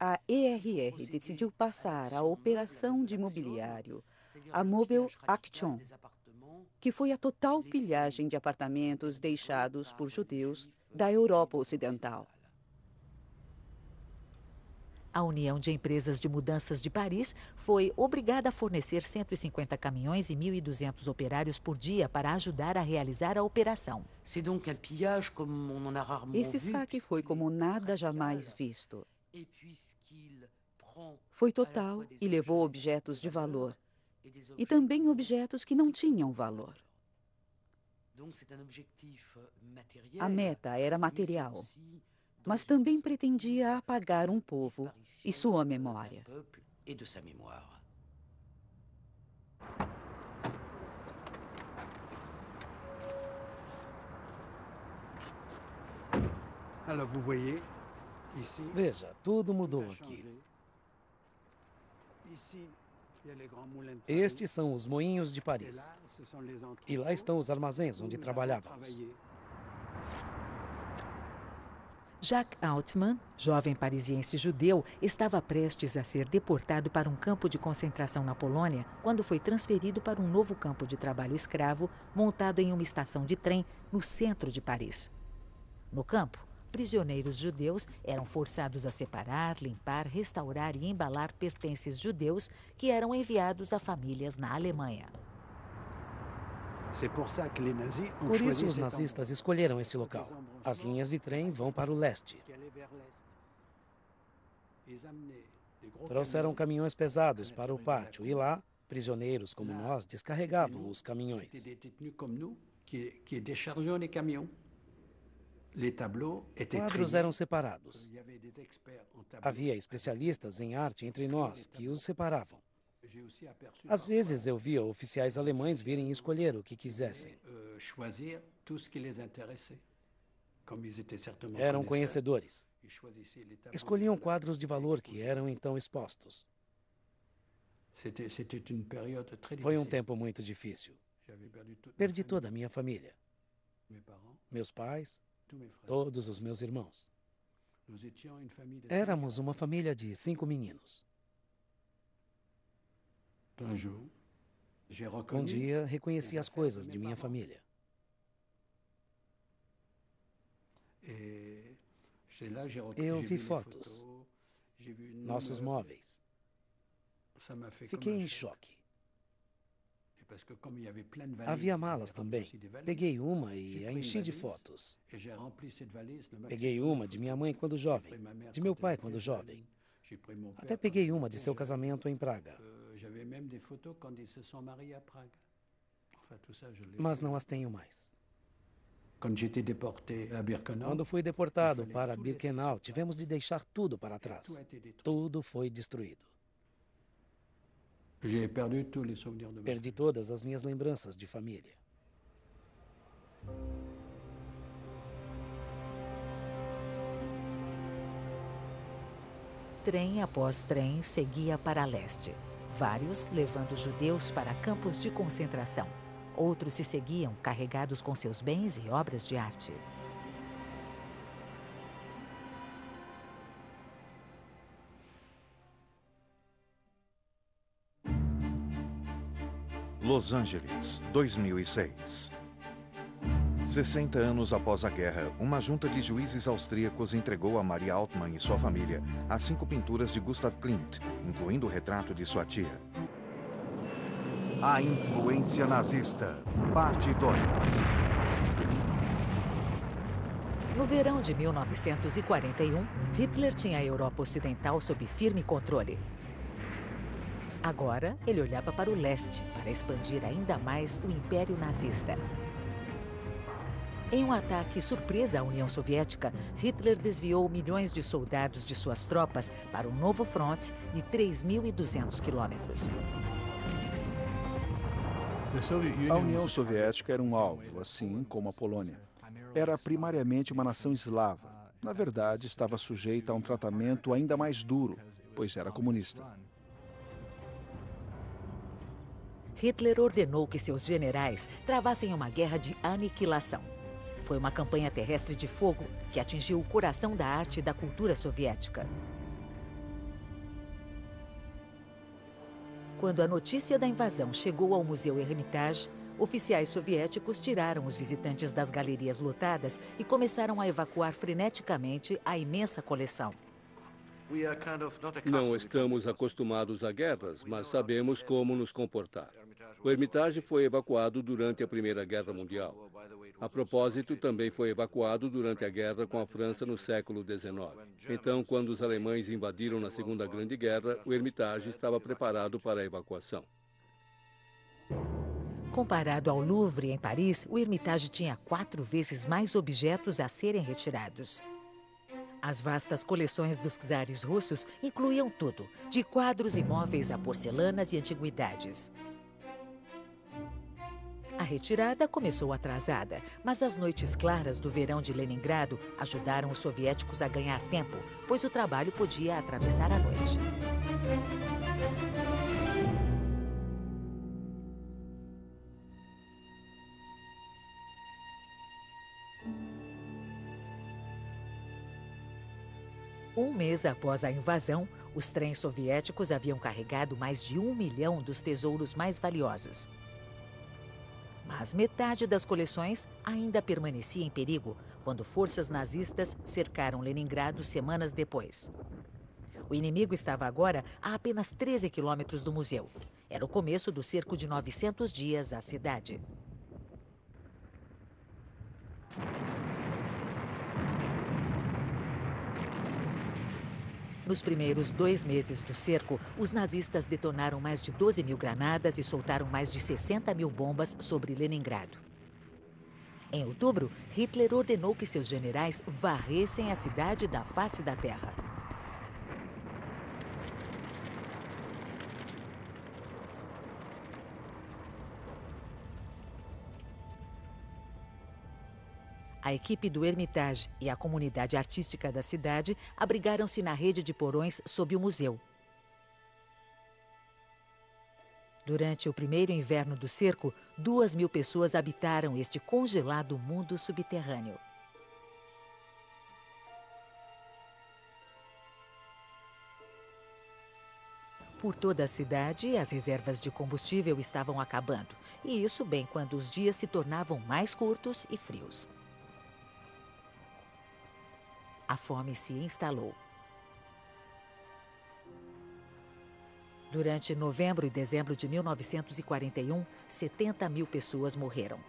a ERR decidiu passar a operação de mobiliário a Mobile Action, que foi a total pilhagem de apartamentos deixados por judeus da Europa Ocidental. A União de Empresas de Mudanças de Paris foi obrigada a fornecer 150 caminhões e 1.200 operários por dia para ajudar a realizar a operação. Esse saque foi como nada jamais visto. Foi total e levou objetos de valor, e também objetos que não tinham valor. A meta era material mas também pretendia apagar um povo e sua memória. Veja, tudo mudou aqui. Estes são os moinhos de Paris. E lá estão os armazéns onde trabalhávamos. Jacques Altman, jovem parisiense judeu, estava prestes a ser deportado para um campo de concentração na Polônia quando foi transferido para um novo campo de trabalho escravo montado em uma estação de trem no centro de Paris. No campo, prisioneiros judeus eram forçados a separar, limpar, restaurar e embalar pertences judeus que eram enviados a famílias na Alemanha. Por isso, os nazistas escolheram este local. As linhas de trem vão para o leste. Trouxeram caminhões pesados para o pátio e lá, prisioneiros como nós descarregavam os caminhões. Quadros eram separados. Havia especialistas em arte entre nós que os separavam. Às vezes eu via oficiais alemães virem escolher o que quisessem. Eram conhecedores. Escolhiam quadros de valor que eram então expostos. Foi um tempo muito difícil. Perdi toda a minha família. Meus pais, todos os meus irmãos. Éramos uma família de cinco meninos. Um dia reconheci as coisas de minha família. Eu vi fotos, nossos móveis. Fiquei em choque. Havia malas também. Peguei uma e a enchi de fotos. Peguei uma de minha mãe quando jovem, de meu pai quando jovem. Até peguei uma de seu casamento em Praga. Mas não as tenho mais. Quando fui deportado para Birkenau, tivemos de deixar tudo para trás. Tudo foi destruído. Perdi todas as minhas lembranças de família. Trem após trem seguia para leste vários levando judeus para campos de concentração. Outros se seguiam carregados com seus bens e obras de arte. Los Angeles, 2006. 60 anos após a guerra, uma junta de juízes austríacos entregou a Maria Altmann e sua família as cinco pinturas de Gustav Klimt, incluindo o retrato de sua tia. A influência nazista, parte 2. No verão de 1941, Hitler tinha a Europa Ocidental sob firme controle. Agora, ele olhava para o leste para expandir ainda mais o Império Nazista. Em um ataque surpresa à União Soviética, Hitler desviou milhões de soldados de suas tropas para um novo fronte de 3.200 quilômetros. A União Soviética era um alvo, assim como a Polônia. Era primariamente uma nação eslava. Na verdade, estava sujeita a um tratamento ainda mais duro, pois era comunista. Hitler ordenou que seus generais travassem uma guerra de aniquilação. Foi uma campanha terrestre de fogo que atingiu o coração da arte e da cultura soviética. Quando a notícia da invasão chegou ao Museu Hermitage, oficiais soviéticos tiraram os visitantes das galerias lotadas e começaram a evacuar freneticamente a imensa coleção. Não estamos acostumados a guerras, mas sabemos como nos comportar. O Hermitage foi evacuado durante a Primeira Guerra Mundial. A propósito, também foi evacuado durante a guerra com a França no século XIX. Então, quando os alemães invadiram na Segunda Grande Guerra, o Hermitage estava preparado para a evacuação. Comparado ao Louvre em Paris, o Hermitage tinha quatro vezes mais objetos a serem retirados. As vastas coleções dos czares russos incluíam tudo, de quadros e móveis a porcelanas e antiguidades. A retirada começou atrasada, mas as noites claras do verão de Leningrado ajudaram os soviéticos a ganhar tempo, pois o trabalho podia atravessar a noite. Um mês após a invasão, os trens soviéticos haviam carregado mais de um milhão dos tesouros mais valiosos. Mas metade das coleções ainda permanecia em perigo quando forças nazistas cercaram Leningrado semanas depois. O inimigo estava agora a apenas 13 quilômetros do museu. Era o começo do cerco de 900 dias à cidade. Nos primeiros dois meses do cerco, os nazistas detonaram mais de 12 mil granadas e soltaram mais de 60 mil bombas sobre Leningrado. Em outubro, Hitler ordenou que seus generais varressem a cidade da face da terra. A equipe do Hermitage e a comunidade artística da cidade abrigaram-se na rede de porões sob o museu. Durante o primeiro inverno do cerco, duas mil pessoas habitaram este congelado mundo subterrâneo. Por toda a cidade, as reservas de combustível estavam acabando, e isso bem quando os dias se tornavam mais curtos e frios a fome se instalou. Durante novembro e dezembro de 1941, 70 mil pessoas morreram.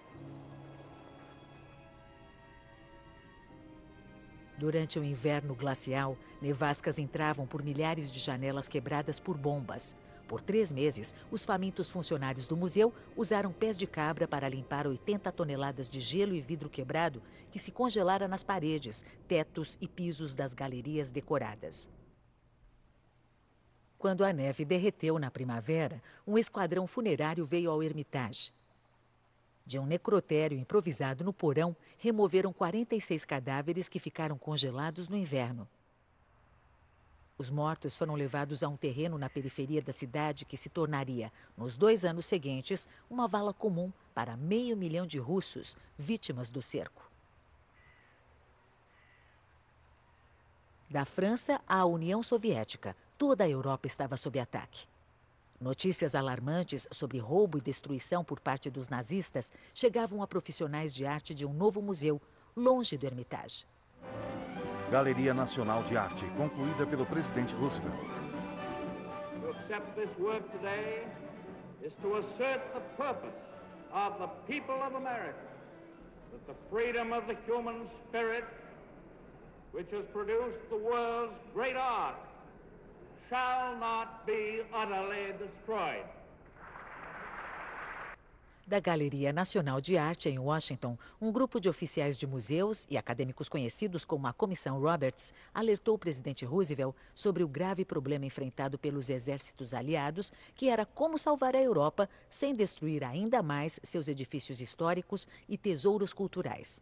Durante o inverno glacial, nevascas entravam por milhares de janelas quebradas por bombas. Por três meses, os famintos funcionários do museu usaram pés de cabra para limpar 80 toneladas de gelo e vidro quebrado que se congelara nas paredes, tetos e pisos das galerias decoradas. Quando a neve derreteu na primavera, um esquadrão funerário veio ao Hermitage. De um necrotério improvisado no porão, removeram 46 cadáveres que ficaram congelados no inverno. Os mortos foram levados a um terreno na periferia da cidade que se tornaria, nos dois anos seguintes, uma vala comum para meio milhão de russos vítimas do cerco. Da França à União Soviética, toda a Europa estava sob ataque. Notícias alarmantes sobre roubo e destruição por parte dos nazistas chegavam a profissionais de arte de um novo museu, longe do Hermitage. Galeria Nacional de Arte, concluída pelo presidente Roosevelt. is to assert the purpose of the people of America that the freedom of the human spirit, which has produced the world's great art, shall not be utterly destroyed. Da Galeria Nacional de Arte em Washington, um grupo de oficiais de museus e acadêmicos conhecidos como a Comissão Roberts alertou o presidente Roosevelt sobre o grave problema enfrentado pelos exércitos aliados, que era como salvar a Europa sem destruir ainda mais seus edifícios históricos e tesouros culturais.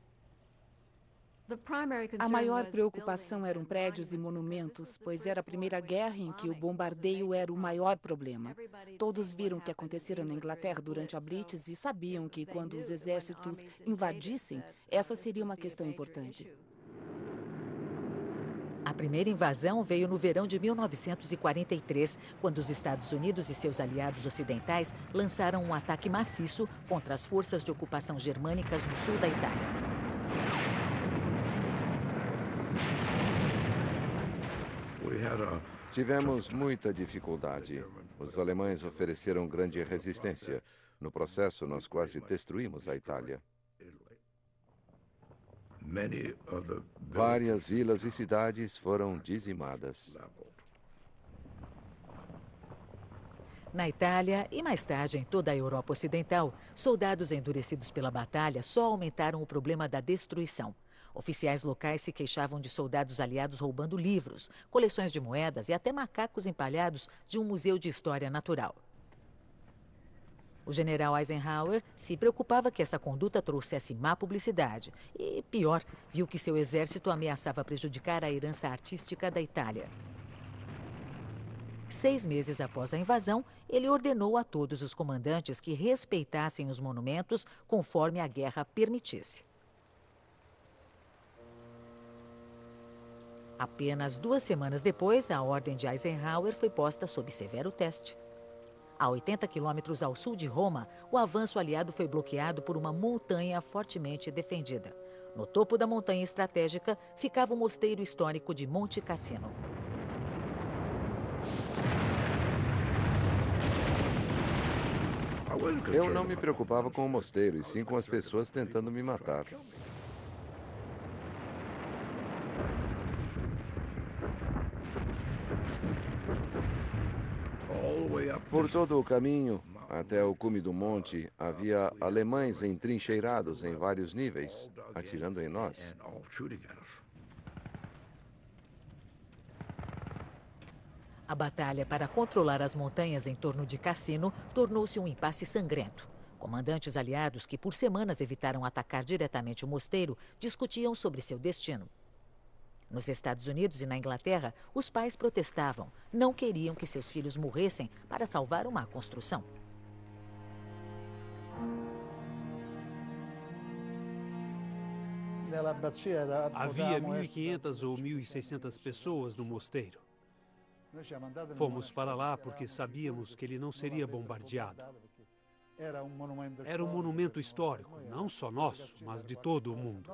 A maior preocupação eram prédios e monumentos, pois era a Primeira Guerra em que o bombardeio era o maior problema. Todos viram o que acontecera na Inglaterra durante a Blitz e sabiam que, quando os exércitos invadissem, essa seria uma questão importante. A primeira invasão veio no verão de 1943, quando os Estados Unidos e seus aliados ocidentais lançaram um ataque maciço contra as forças de ocupação germânicas no sul da Itália. Tivemos muita dificuldade. Os alemães ofereceram grande resistência. No processo, nós quase destruímos a Itália. Várias vilas e cidades foram dizimadas. Na Itália e mais tarde em toda a Europa Ocidental, soldados endurecidos pela batalha só aumentaram o problema da destruição. Oficiais locais se queixavam de soldados aliados roubando livros, coleções de moedas e até macacos empalhados de um museu de história natural. O general Eisenhower se preocupava que essa conduta trouxesse má publicidade e, pior, viu que seu exército ameaçava prejudicar a herança artística da Itália. Seis meses após a invasão, ele ordenou a todos os comandantes que respeitassem os monumentos conforme a guerra permitisse. Apenas duas semanas depois, a ordem de Eisenhower foi posta sob severo teste. A 80 quilômetros ao sul de Roma, o avanço aliado foi bloqueado por uma montanha fortemente defendida. No topo da montanha estratégica ficava o mosteiro histórico de Monte Cassino. Eu não me preocupava com o mosteiro, e sim com as pessoas tentando me matar. Por todo o caminho, até o cume do monte, havia alemães entrincheirados em vários níveis, atirando em nós. A batalha para controlar as montanhas em torno de Cassino tornou-se um impasse sangrento. Comandantes aliados que por semanas evitaram atacar diretamente o mosteiro discutiam sobre seu destino. Nos Estados Unidos e na Inglaterra, os pais protestavam, não queriam que seus filhos morressem para salvar uma construção. Havia 1.500 ou 1.600 pessoas no mosteiro. Fomos para lá porque sabíamos que ele não seria bombardeado. Era um monumento histórico, não só nosso, mas de todo o mundo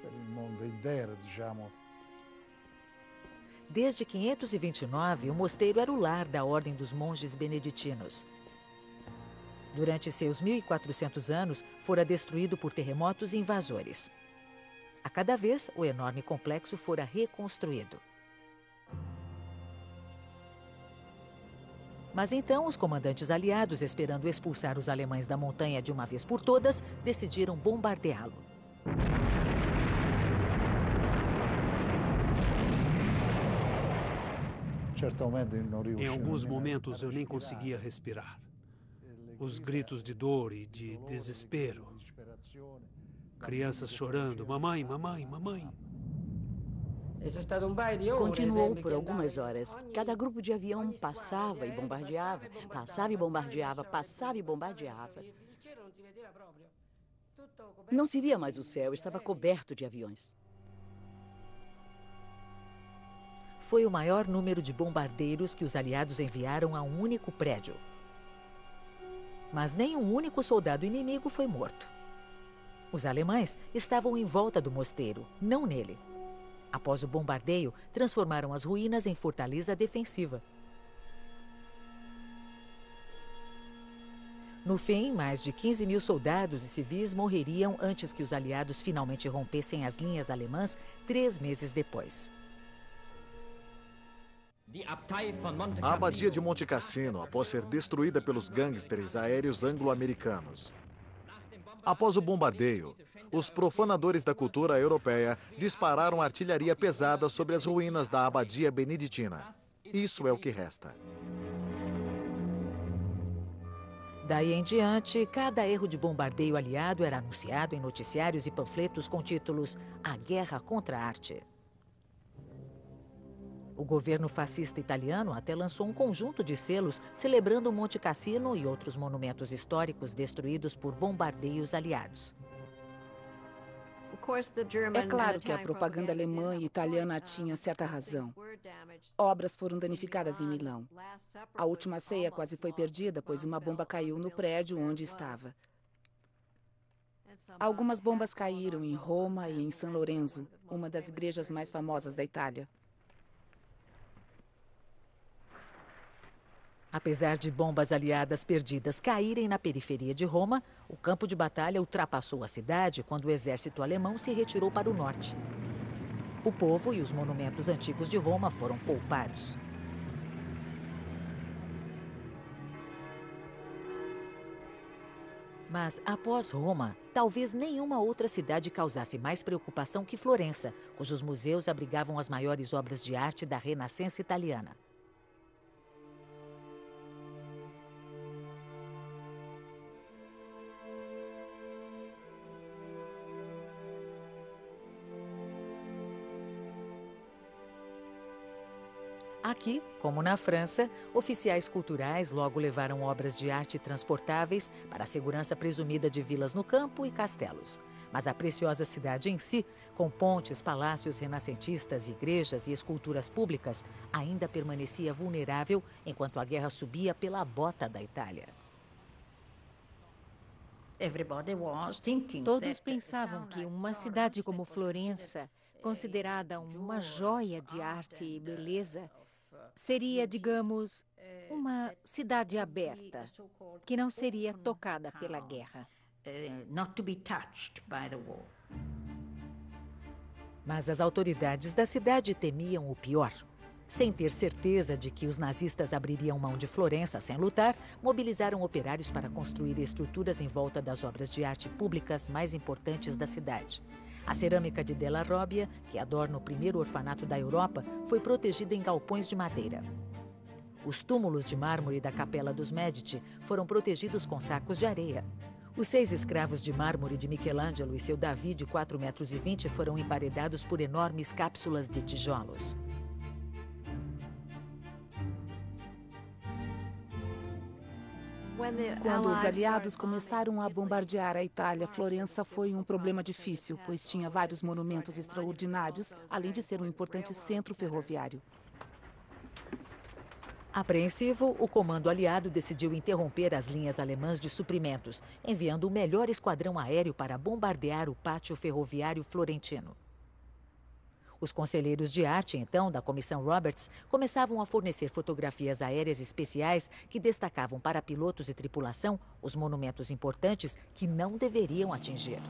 per il mondo intero, diciamo. Desde 529, o mosteiro era o lar da Ordem dos Monges Beneditinos. Durante seus 1.400 anos, fora destruído por terremotos e invasores. A cada vez, o enorme complexo fora reconstruído. Mas então, os comandantes aliados, esperando expulsar os alemães da montanha de uma vez por todas, decidiram bombardeá-lo. Em alguns momentos eu nem conseguia respirar. Os gritos de dor e de desespero. Crianças chorando: Mamãe, mamãe, mamãe. Continuou por algumas horas. Cada grupo de avião passava e bombardeava, passava e bombardeava, passava e bombardeava. Não se via mais o céu, estava coberto de aviões. Foi o maior número de bombardeiros que os aliados enviaram a um único prédio. Mas nem um único soldado inimigo foi morto. Os alemães estavam em volta do mosteiro, não nele. Após o bombardeio, transformaram as ruínas em fortaleza defensiva. No fim, mais de 15 mil soldados e civis morreriam antes que os aliados finalmente rompessem as linhas alemãs três meses depois. A abadia de Monte Cassino, após ser destruída pelos gangsters aéreos anglo-americanos. Após o bombardeio, os profanadores da cultura europeia dispararam artilharia pesada sobre as ruínas da abadia beneditina. Isso é o que resta. Daí em diante, cada erro de bombardeio aliado era anunciado em noticiários e panfletos com títulos A Guerra contra a Arte. O governo fascista italiano até lançou um conjunto de selos celebrando Monte Cassino e outros monumentos históricos destruídos por bombardeios aliados. É claro que a propaganda alemã e italiana tinha certa razão. Obras foram danificadas em Milão. A última ceia quase foi perdida, pois uma bomba caiu no prédio onde estava. Algumas bombas caíram em Roma e em São Lorenzo, uma das igrejas mais famosas da Itália. Apesar de bombas aliadas perdidas caírem na periferia de Roma, o campo de batalha ultrapassou a cidade quando o exército alemão se retirou para o norte. O povo e os monumentos antigos de Roma foram poupados. Mas após Roma, talvez nenhuma outra cidade causasse mais preocupação que Florença, cujos museus abrigavam as maiores obras de arte da Renascença italiana. Aqui, como na França, oficiais culturais logo levaram obras de arte transportáveis para a segurança presumida de vilas no campo e castelos. Mas a preciosa cidade em si, com pontes, palácios renascentistas, igrejas e esculturas públicas, ainda permanecia vulnerável enquanto a guerra subia pela bota da Itália. Todos pensavam que uma cidade como Florença, considerada uma joia de arte e beleza, seria, digamos, uma cidade aberta, que não seria tocada pela guerra. Mas as autoridades da cidade temiam o pior. Sem ter certeza de que os nazistas abririam mão de Florença sem lutar, mobilizaram operários para construir estruturas em volta das obras de arte públicas mais importantes da cidade. A cerâmica de Della Robbia, que adorna o primeiro orfanato da Europa, foi protegida em galpões de madeira. Os túmulos de mármore da Capela dos Medici foram protegidos com sacos de areia. Os seis escravos de mármore de Michelangelo e seu Davi de 4,20 metros 20 foram emparedados por enormes cápsulas de tijolos. Quando os aliados começaram a bombardear a Itália, Florença foi um problema difícil, pois tinha vários monumentos extraordinários, além de ser um importante centro ferroviário. Apreensivo, o comando aliado decidiu interromper as linhas alemãs de suprimentos, enviando o melhor esquadrão aéreo para bombardear o pátio ferroviário florentino. Os conselheiros de arte, então, da Comissão Roberts, começavam a fornecer fotografias aéreas especiais que destacavam para pilotos e tripulação os monumentos importantes que não deveriam atingir.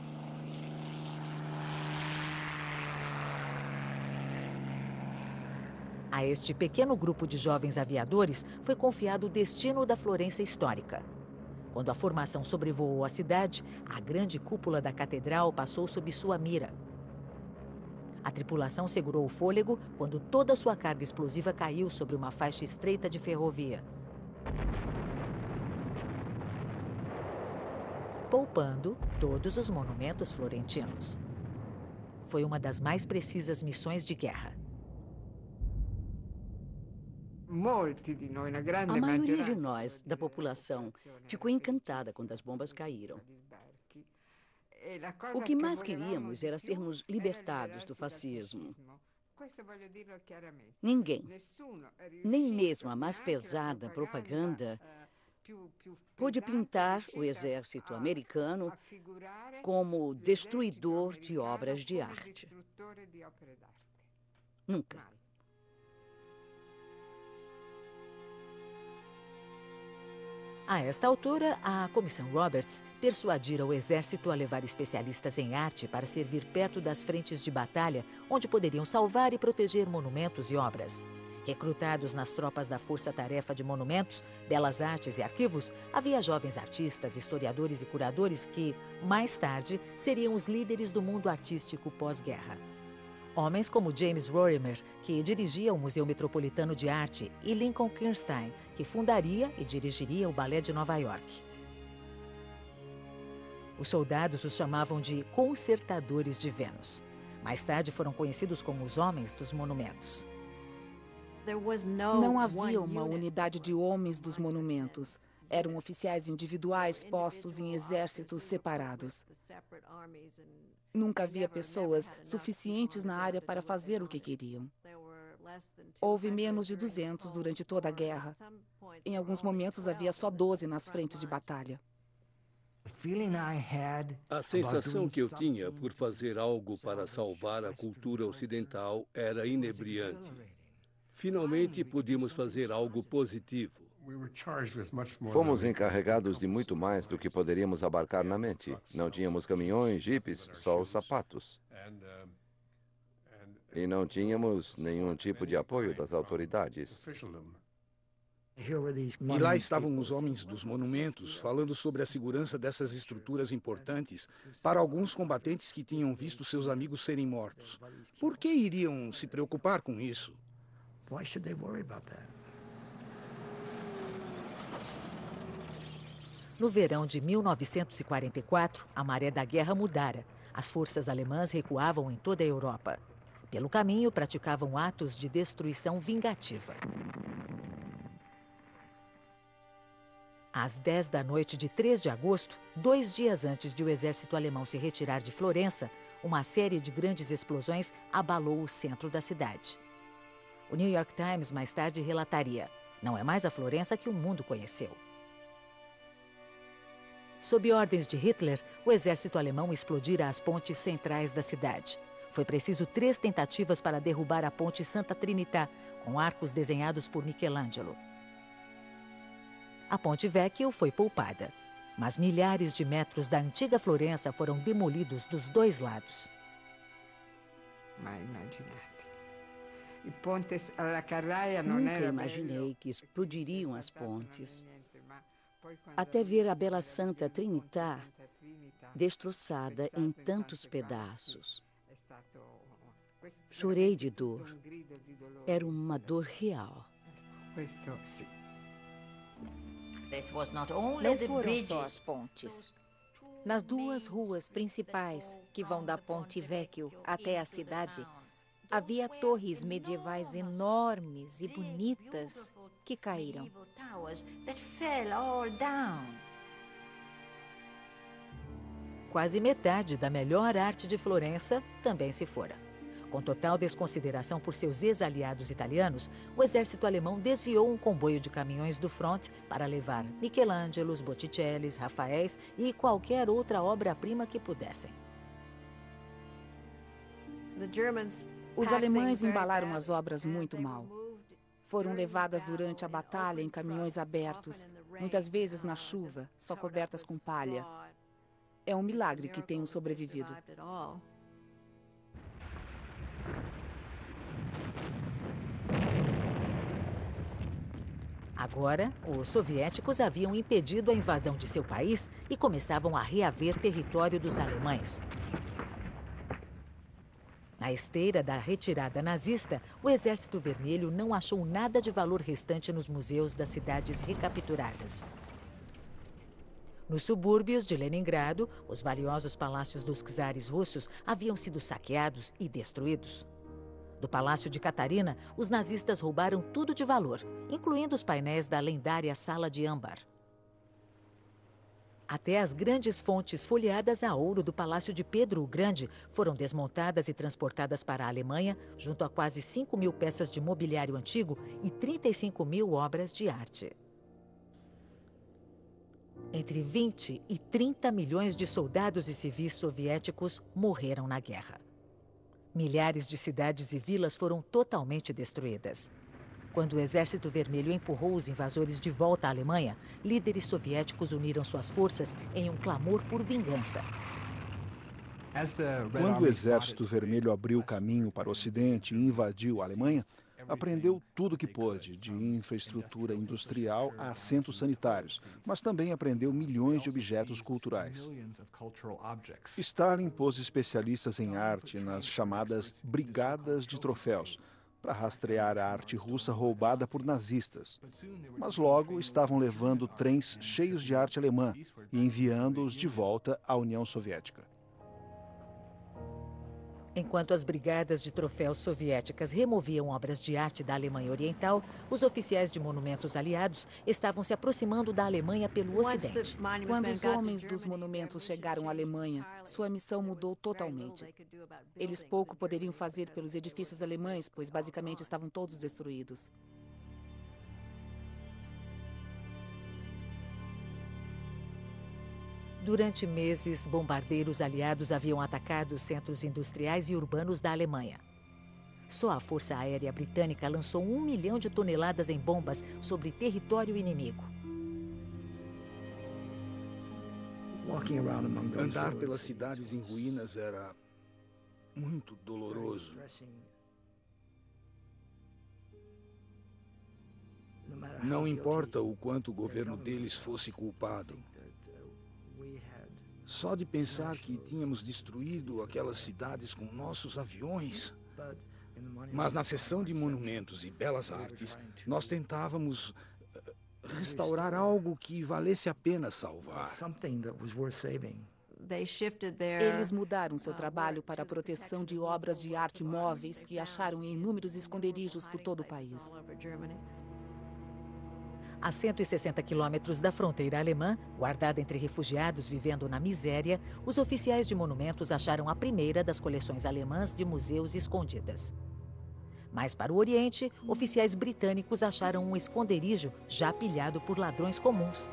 A este pequeno grupo de jovens aviadores foi confiado o destino da Florença histórica. Quando a formação sobrevoou a cidade, a grande cúpula da catedral passou sob sua mira. A tripulação segurou o fôlego quando toda sua carga explosiva caiu sobre uma faixa estreita de ferrovia. Poupando todos os monumentos florentinos. Foi uma das mais precisas missões de guerra. A maioria de nós, da população, ficou encantada quando as bombas caíram. O que mais queríamos era sermos libertados do fascismo. Ninguém, nem mesmo a mais pesada propaganda, pôde pintar o exército americano como destruidor de obras de arte. Nunca. A esta altura, a Comissão Roberts persuadira o exército a levar especialistas em arte para servir perto das frentes de batalha, onde poderiam salvar e proteger monumentos e obras. Recrutados nas tropas da Força Tarefa de Monumentos, Belas Artes e Arquivos, havia jovens artistas, historiadores e curadores que, mais tarde, seriam os líderes do mundo artístico pós-guerra. Homens como James Rorimer, que dirigia o Museu Metropolitano de Arte, e Lincoln Kirstein, que fundaria e dirigiria o Balé de Nova York. Os soldados os chamavam de consertadores de Vênus. Mais tarde foram conhecidos como os Homens dos Monumentos. Não havia uma unidade de homens dos monumentos. Eram oficiais individuais postos em exércitos separados. Nunca havia pessoas suficientes na área para fazer o que queriam. Houve menos de 200 durante toda a guerra. Em alguns momentos havia só 12 nas frentes de batalha. A sensação que eu tinha por fazer algo para salvar a cultura ocidental era inebriante. Finalmente podíamos fazer algo positivo. Fomos encarregados de muito mais do que poderíamos abarcar na mente. Não tínhamos caminhões, jipes, só os sapatos. E não tínhamos nenhum tipo de apoio das autoridades. E lá estavam os homens dos monumentos falando sobre a segurança dessas estruturas importantes para alguns combatentes que tinham visto seus amigos serem mortos. Por que iriam se preocupar com isso? Why should they worry about that? No verão de 1944, a maré da guerra mudara. As forças alemãs recuavam em toda a Europa. Pelo caminho, praticavam atos de destruição vingativa. Às 10 da noite de 3 de agosto, dois dias antes de o exército alemão se retirar de Florença, uma série de grandes explosões abalou o centro da cidade. O New York Times mais tarde relataria: não é mais a Florença que o mundo conheceu. Sob ordens de Hitler, o exército alemão explodira as pontes centrais da cidade. Foi preciso três tentativas para derrubar a ponte Santa Trinità, com arcos desenhados por Michelangelo. A ponte Vecchio foi poupada, mas milhares de metros da antiga Florença foram demolidos dos dois lados. Mas imaginar. Nunca imaginei que explodiriam as pontes. Até ver a Bela Santa Trinità destroçada em tantos pedaços. Chorei de dor. Era uma dor real. Não foram só as pontes. Nas duas ruas principais que vão da Ponte Vecchio até a cidade, Havia torres medievais enormes e bonitas que caíram. Quase metade da melhor arte de Florença também se fora. Com total desconsideração por seus ex-aliados italianos, o exército alemão desviou um comboio de caminhões do front para levar Michelangelos, Botticellis, Rafaéis e qualquer outra obra-prima que pudessem. Os alemães embalaram as obras muito mal. Foram levadas durante a batalha em caminhões abertos, muitas vezes na chuva, só cobertas com palha. É um milagre que tenham sobrevivido. Agora, os soviéticos haviam impedido a invasão de seu país e começavam a reaver território dos alemães. Na esteira da retirada nazista, o Exército Vermelho não achou nada de valor restante nos museus das cidades recapturadas. Nos subúrbios de Leningrado, os valiosos palácios dos czares russos haviam sido saqueados e destruídos. Do palácio de Catarina, os nazistas roubaram tudo de valor, incluindo os painéis da lendária Sala de Âmbar. Até as grandes fontes folheadas a ouro do Palácio de Pedro o Grande foram desmontadas e transportadas para a Alemanha, junto a quase 5 mil peças de mobiliário antigo e 35 mil obras de arte. Entre 20 e 30 milhões de soldados e civis soviéticos morreram na guerra. Milhares de cidades e vilas foram totalmente destruídas. Quando o Exército Vermelho empurrou os invasores de volta à Alemanha, líderes soviéticos uniram suas forças em um clamor por vingança. Quando o Exército Vermelho abriu caminho para o Ocidente e invadiu a Alemanha, aprendeu tudo o que pôde, de infraestrutura industrial a assentos sanitários, mas também aprendeu milhões de objetos culturais. Stalin pôs especialistas em arte nas chamadas Brigadas de Troféus, para rastrear a arte russa roubada por nazistas. Mas logo estavam levando trens cheios de arte alemã e enviando-os de volta à União Soviética. Enquanto as brigadas de troféus soviéticas removiam obras de arte da Alemanha Oriental, os oficiais de monumentos aliados estavam se aproximando da Alemanha pelo Ocidente. Quando os homens dos monumentos chegaram à Alemanha, sua missão mudou totalmente. Eles pouco poderiam fazer pelos edifícios alemães, pois basicamente estavam todos destruídos. Durante meses, bombardeiros aliados haviam atacado centros industriais e urbanos da Alemanha. Só a Força Aérea Britânica lançou um milhão de toneladas em bombas sobre território inimigo. Andar pelas cidades em ruínas era muito doloroso. Não importa o quanto o governo deles fosse culpado. Só de pensar que tínhamos destruído aquelas cidades com nossos aviões. Mas na seção de monumentos e belas artes, nós tentávamos eh, restaurar algo que valesse a pena salvar. Eles mudaram seu trabalho para a proteção de obras de arte móveis que acharam em inúmeros esconderijos por todo o país. A 160 quilômetros da fronteira alemã, guardada entre refugiados vivendo na miséria, os oficiais de monumentos acharam a primeira das coleções alemãs de museus escondidas. Mais para o Oriente, oficiais britânicos acharam um esconderijo já pilhado por ladrões comuns.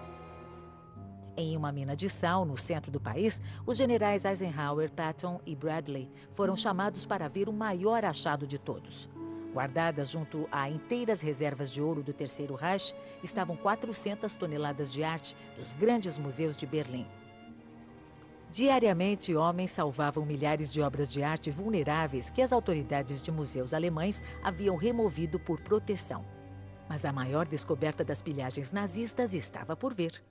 Em uma mina de sal no centro do país, os generais Eisenhower, Patton e Bradley foram chamados para ver o maior achado de todos. Guardadas junto a inteiras reservas de ouro do Terceiro Reich, estavam 400 toneladas de arte dos grandes museus de Berlim. Diariamente, homens salvavam milhares de obras de arte vulneráveis que as autoridades de museus alemães haviam removido por proteção. Mas a maior descoberta das pilhagens nazistas estava por vir.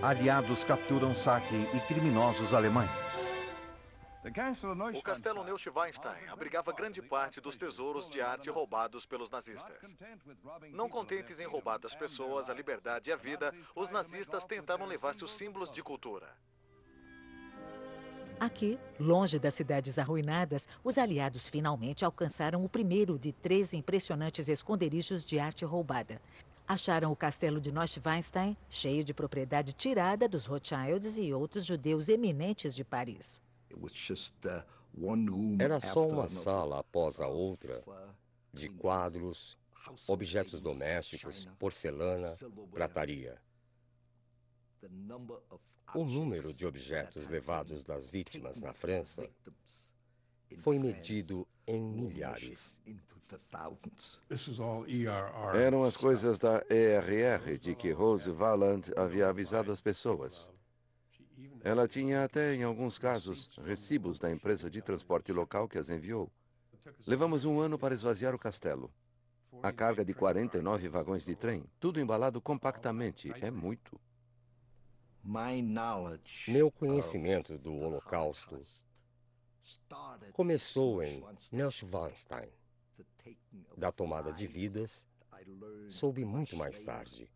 Aliados capturam saque e criminosos alemães. O castelo Neuschwanstein abrigava grande parte dos tesouros de arte roubados pelos nazistas. Não contentes em roubar das pessoas a liberdade e a vida, os nazistas tentaram levar seus símbolos de cultura. Aqui, longe das cidades arruinadas, os aliados finalmente alcançaram o primeiro de três impressionantes esconderijos de arte roubada. Acharam o castelo de Neuschwanstein, cheio de propriedade tirada dos Rothschilds e outros judeus eminentes de Paris. Uh, Era só uma sala após a outra, de quadros, objetos domésticos, porcelana, prataria. O número de objetos levados das vítimas na França foi medido em milhares. Eram as coisas da ERR de que Rose Valland havia avisado as pessoas. Ela tinha até, em alguns casos, recibos da empresa de transporte local que as enviou. Levamos um ano para esvaziar o castelo. A carga de 49 vagões de trem, tudo embalado compactamente, é muito. Meu conhecimento do Holocausto começou em Neuschwanstein. Da tomada de vidas, soube muito mais tarde.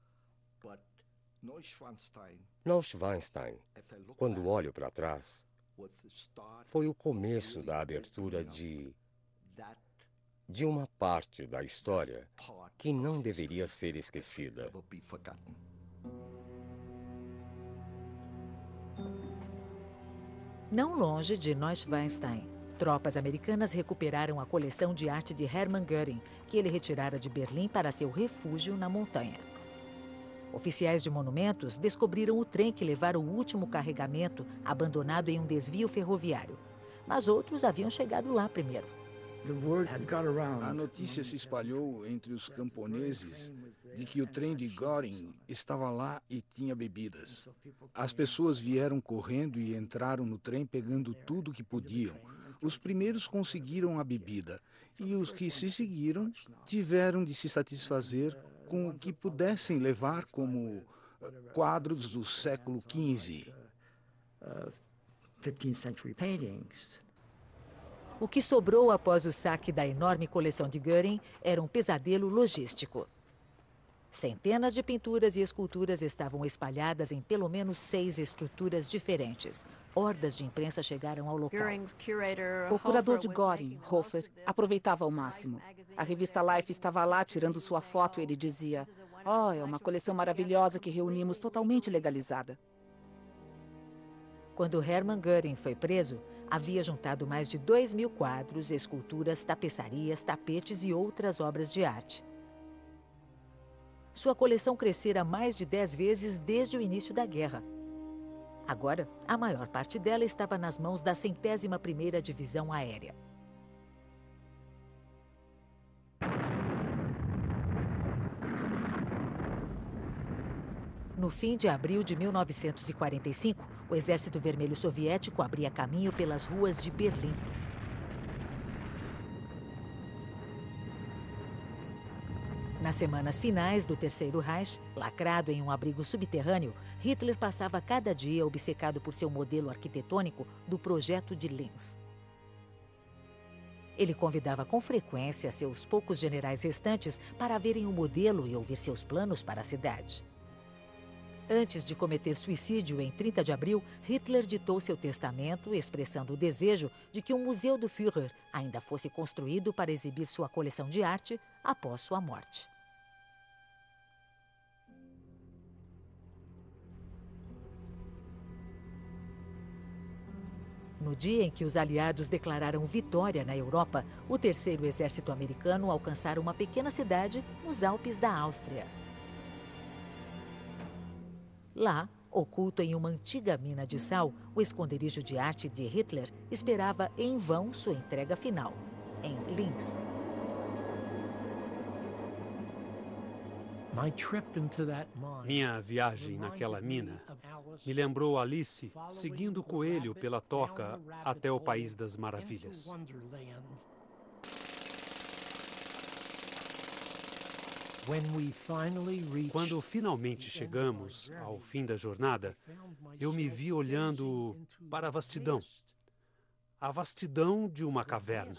Neuschwanstein, quando olho para trás, foi o começo da abertura de de uma parte da história que não deveria ser esquecida. Não longe de Neuschwanstein, tropas americanas recuperaram a coleção de arte de Hermann Göring, que ele retirara de Berlim para seu refúgio na montanha. Oficiais de monumentos descobriram o trem que levara o último carregamento abandonado em um desvio ferroviário. Mas outros haviam chegado lá primeiro. A notícia se espalhou entre os camponeses de que o trem de Göring estava lá e tinha bebidas. As pessoas vieram correndo e entraram no trem pegando tudo que podiam. Os primeiros conseguiram a bebida e os que se seguiram tiveram de se satisfazer com o que pudessem levar como quadros do século XV. O que sobrou após o saque da enorme coleção de Göring era um pesadelo logístico. Centenas de pinturas e esculturas estavam espalhadas em pelo menos seis estruturas diferentes. Hordas de imprensa chegaram ao local. O curador de Göring, Hofer, aproveitava ao máximo. A revista Life estava lá tirando sua foto e ele dizia: Oh, é uma coleção maravilhosa que reunimos totalmente legalizada. Quando Hermann Göring foi preso, havia juntado mais de 2 mil quadros, esculturas, tapeçarias, tapetes e outras obras de arte. Sua coleção crescera mais de 10 vezes desde o início da guerra. Agora, a maior parte dela estava nas mãos da centésima primeira Divisão Aérea. No fim de abril de 1945, o Exército Vermelho Soviético abria caminho pelas ruas de Berlim. Nas semanas finais do Terceiro Reich, lacrado em um abrigo subterrâneo, Hitler passava cada dia obcecado por seu modelo arquitetônico do projeto de Linz. Ele convidava com frequência seus poucos generais restantes para verem o modelo e ouvir seus planos para a cidade. Antes de cometer suicídio em 30 de abril, Hitler ditou seu testamento, expressando o desejo de que um museu do Führer ainda fosse construído para exibir sua coleção de arte após sua morte. No dia em que os aliados declararam vitória na Europa, o terceiro exército americano alcançara uma pequena cidade nos Alpes da Áustria. Lá, oculto em uma antiga mina de sal, o esconderijo de arte de Hitler esperava em vão sua entrega final, em Linz. Minha viagem naquela mina me lembrou Alice seguindo o coelho pela toca até o País das Maravilhas. Quando finalmente chegamos ao fim da jornada, eu me vi olhando para a vastidão. a vastidão de uma caverna,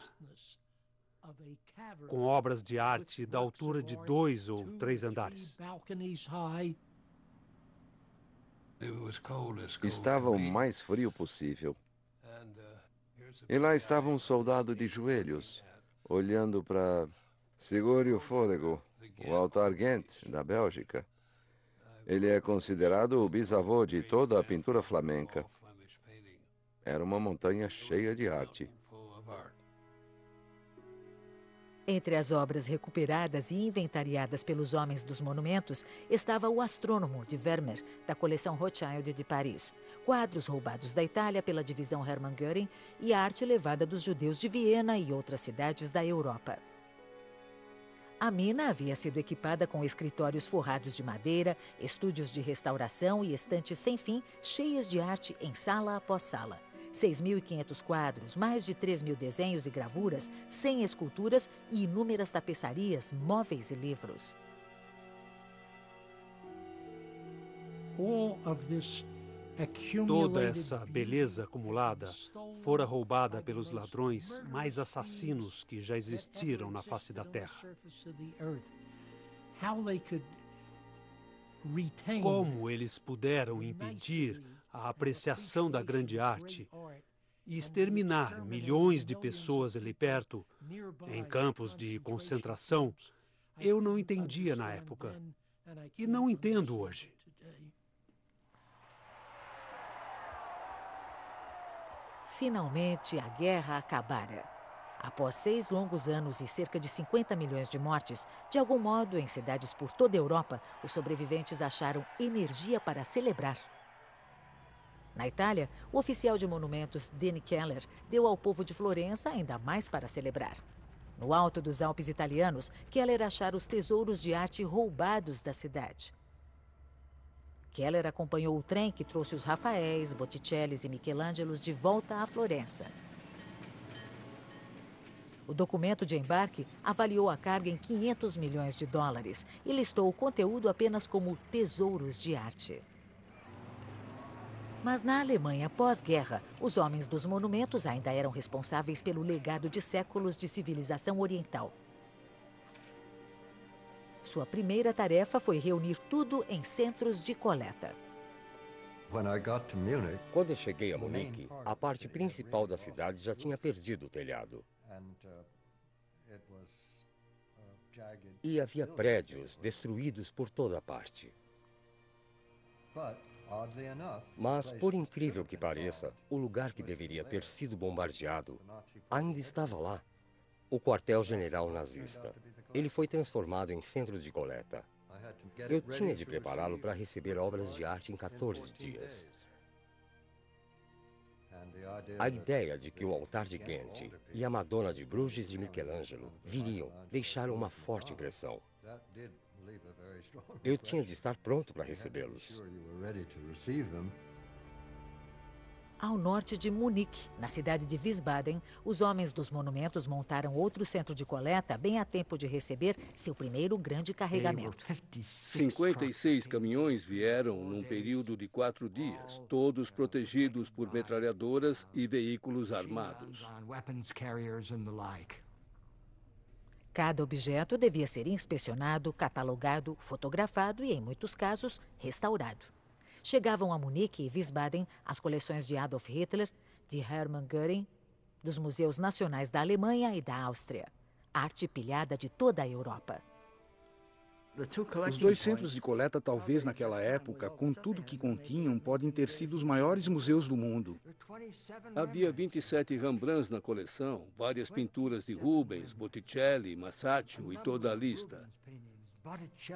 com obras de arte da altura de dois ou três andares. Estava o mais frio possível. E lá estava um soldado de joelhos, olhando para. Segure o fôlego, o altar Ghent, da Bélgica. Ele é considerado o bisavô de toda a pintura flamenca. Era uma montanha cheia de arte. Entre as obras recuperadas e inventariadas pelos homens dos monumentos estava o Astrônomo de Vermeer, da coleção Rothschild de Paris, quadros roubados da Itália pela divisão Hermann Göring e a arte levada dos judeus de Viena e outras cidades da Europa. A mina havia sido equipada com escritórios forrados de madeira, estúdios de restauração e estantes sem fim, cheias de arte em sala após sala. 6.500 quadros, mais de 3 mil desenhos e gravuras, 100 esculturas e inúmeras tapeçarias, móveis e livros. All of this Toda essa beleza acumulada fora roubada pelos ladrões mais assassinos que já existiram na face da terra. Como eles puderam impedir a apreciação da grande arte e exterminar milhões de pessoas ali perto, em campos de concentração, eu não entendia na época e não entendo hoje. Finalmente, a guerra acabara. Após seis longos anos e cerca de 50 milhões de mortes, de algum modo, em cidades por toda a Europa, os sobreviventes acharam energia para celebrar. Na Itália, o oficial de monumentos Danny Keller deu ao povo de Florença ainda mais para celebrar. No alto dos Alpes italianos, Keller achara os tesouros de arte roubados da cidade. Keller acompanhou o trem que trouxe os Rafaéis, Botticellis e Michelangelos de volta a Florença. O documento de embarque avaliou a carga em 500 milhões de dólares e listou o conteúdo apenas como tesouros de arte. Mas na Alemanha pós-guerra, os homens dos monumentos ainda eram responsáveis pelo legado de séculos de civilização oriental. Sua primeira tarefa foi reunir tudo em centros de coleta. Quando eu cheguei a Munique, a parte principal da cidade já tinha perdido o telhado. E havia prédios destruídos por toda parte. Mas, por incrível que pareça, o lugar que deveria ter sido bombardeado ainda estava lá o quartel-general nazista. Ele foi transformado em centro de coleta. Eu tinha de prepará-lo para receber obras de arte em 14 dias. A ideia de que o altar de Ghent e a Madonna de Bruges de Michelangelo viriam deixaram uma forte impressão. Eu tinha de estar pronto para recebê-los. Ao norte de Munique, na cidade de Wiesbaden, os homens dos monumentos montaram outro centro de coleta bem a tempo de receber seu primeiro grande carregamento. 56 caminhões vieram num período de quatro dias, todos protegidos por metralhadoras e veículos armados. Cada objeto devia ser inspecionado, catalogado, fotografado e, em muitos casos, restaurado. Chegavam a Munique e Wiesbaden as coleções de Adolf Hitler, de Hermann Göring, dos museus nacionais da Alemanha e da Áustria. Arte pilhada de toda a Europa. Os dois centros de coleta, talvez naquela época, com tudo que continham, podem ter sido os maiores museus do mundo. Havia 27 Rembrandts na coleção, várias pinturas de Rubens, Botticelli, Masaccio e toda a lista.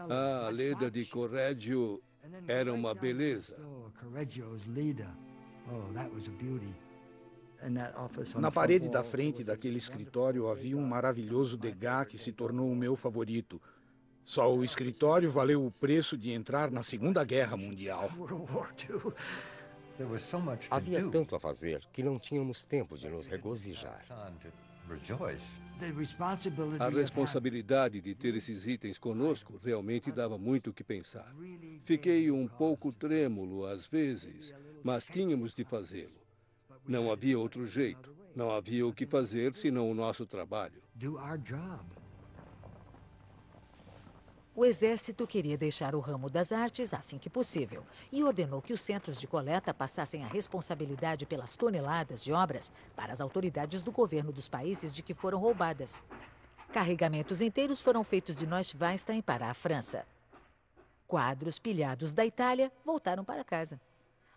A Leda de Correggio era uma beleza. Na parede da frente daquele escritório havia um maravilhoso Degas que se tornou o meu favorito. Só o escritório valeu o preço de entrar na Segunda Guerra Mundial. Havia tanto a fazer que não tínhamos tempo de nos regozijar. A responsabilidade de ter esses itens conosco realmente dava muito o que pensar. Fiquei um pouco trêmulo às vezes, mas tínhamos de fazê-lo. Não havia outro jeito. Não havia o que fazer senão o nosso trabalho. O exército queria deixar o ramo das artes assim que possível e ordenou que os centros de coleta passassem a responsabilidade pelas toneladas de obras para as autoridades do governo dos países de que foram roubadas. Carregamentos inteiros foram feitos de Neuschwanstein para a França. Quadros pilhados da Itália voltaram para casa.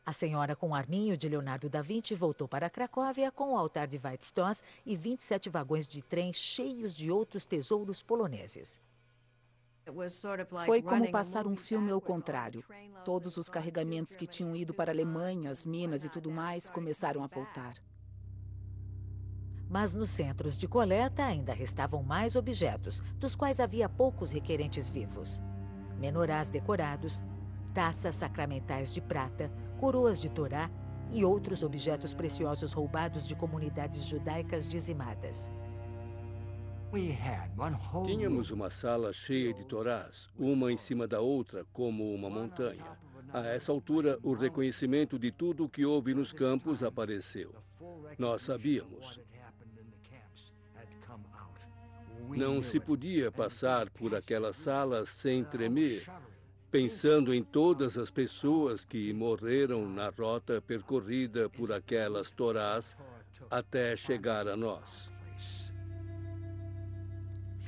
A senhora com o arminho de Leonardo da Vinci voltou para Cracóvia com o altar de Weizstoss e 27 vagões de trem cheios de outros tesouros poloneses. Foi como passar um filme ao contrário. Todos os carregamentos que tinham ido para a Alemanha, as minas e tudo mais, começaram a voltar. Mas nos centros de coleta ainda restavam mais objetos, dos quais havia poucos requerentes vivos. Menorás decorados, taças sacramentais de prata, coroas de Torá e outros objetos preciosos roubados de comunidades judaicas dizimadas. Tínhamos uma sala cheia de torás, uma em cima da outra, como uma montanha. A essa altura, o reconhecimento de tudo o que houve nos campos apareceu. Nós sabíamos. Não se podia passar por aquela sala sem tremer, pensando em todas as pessoas que morreram na rota percorrida por aquelas torás até chegar a nós.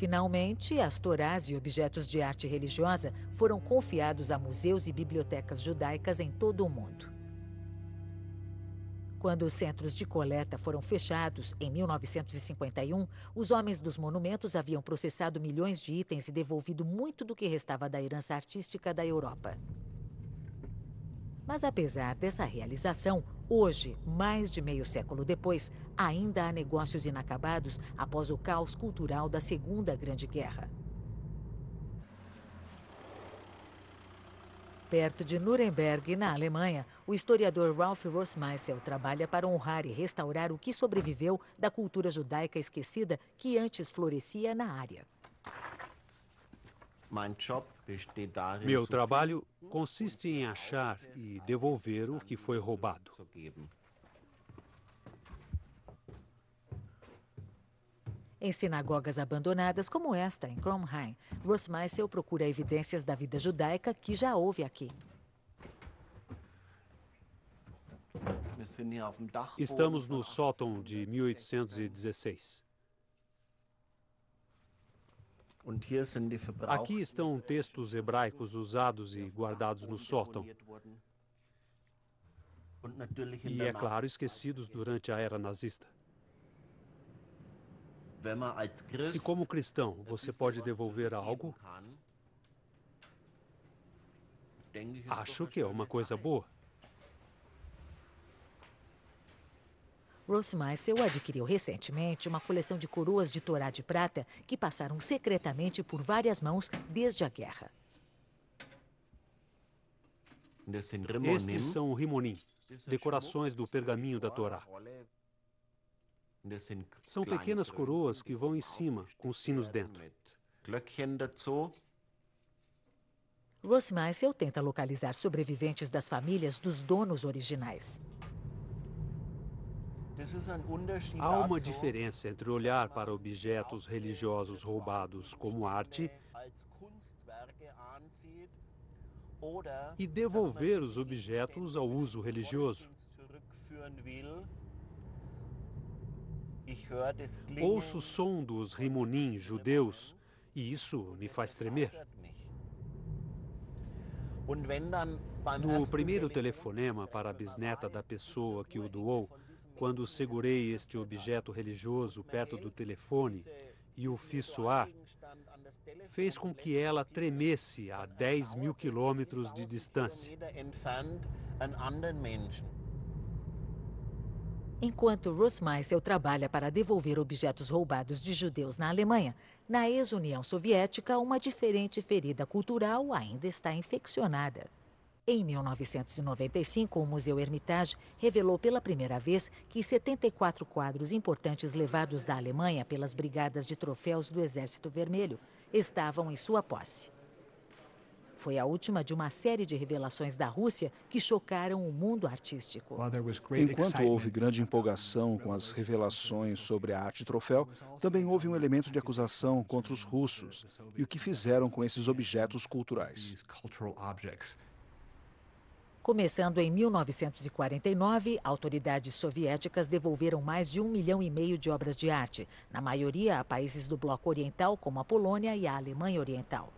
Finalmente, as torás e objetos de arte religiosa foram confiados a museus e bibliotecas judaicas em todo o mundo. Quando os centros de coleta foram fechados, em 1951, os homens dos monumentos haviam processado milhões de itens e devolvido muito do que restava da herança artística da Europa. Mas apesar dessa realização, hoje, mais de meio século depois, ainda há negócios inacabados após o caos cultural da Segunda Grande Guerra. Perto de Nuremberg, na Alemanha, o historiador Ralph Rossmeissel trabalha para honrar e restaurar o que sobreviveu da cultura judaica esquecida que antes florescia na área. Meu trabalho consiste em achar e devolver o que foi roubado. Em sinagogas abandonadas como esta, em Kromheim, Rossmeissel procura evidências da vida judaica que já houve aqui. Estamos no sótão de 1816. Aqui estão textos hebraicos usados e guardados no sótão. E, é claro, esquecidos durante a era nazista. Se, como cristão, você pode devolver algo, acho que é uma coisa boa. Ross Meisel adquiriu recentemente uma coleção de coroas de Torá de prata que passaram secretamente por várias mãos desde a guerra. Estes são rimonim, decorações do pergaminho da Torá. São pequenas coroas que vão em cima, com sinos dentro. Ross Meisel tenta localizar sobreviventes das famílias dos donos originais. Há uma diferença entre olhar para objetos religiosos roubados como arte e devolver os objetos ao uso religioso. Ouço o som dos rimonim judeus e isso me faz tremer. No primeiro telefonema para a bisneta da pessoa que o doou, quando segurei este objeto religioso perto do telefone e o fiz soar, fez com que ela tremesse a 10 mil quilômetros de distância. Enquanto Russ Meisel trabalha para devolver objetos roubados de judeus na Alemanha, na ex-União Soviética, uma diferente ferida cultural ainda está infeccionada. Em 1995, o Museu Hermitage revelou pela primeira vez que 74 quadros importantes levados da Alemanha pelas brigadas de troféus do Exército Vermelho estavam em sua posse. Foi a última de uma série de revelações da Rússia que chocaram o mundo artístico. Enquanto houve grande empolgação com as revelações sobre a arte troféu, também houve um elemento de acusação contra os russos e o que fizeram com esses objetos culturais. Começando em 1949, autoridades soviéticas devolveram mais de um milhão e meio de obras de arte, na maioria a países do Bloco Oriental, como a Polônia e a Alemanha Oriental.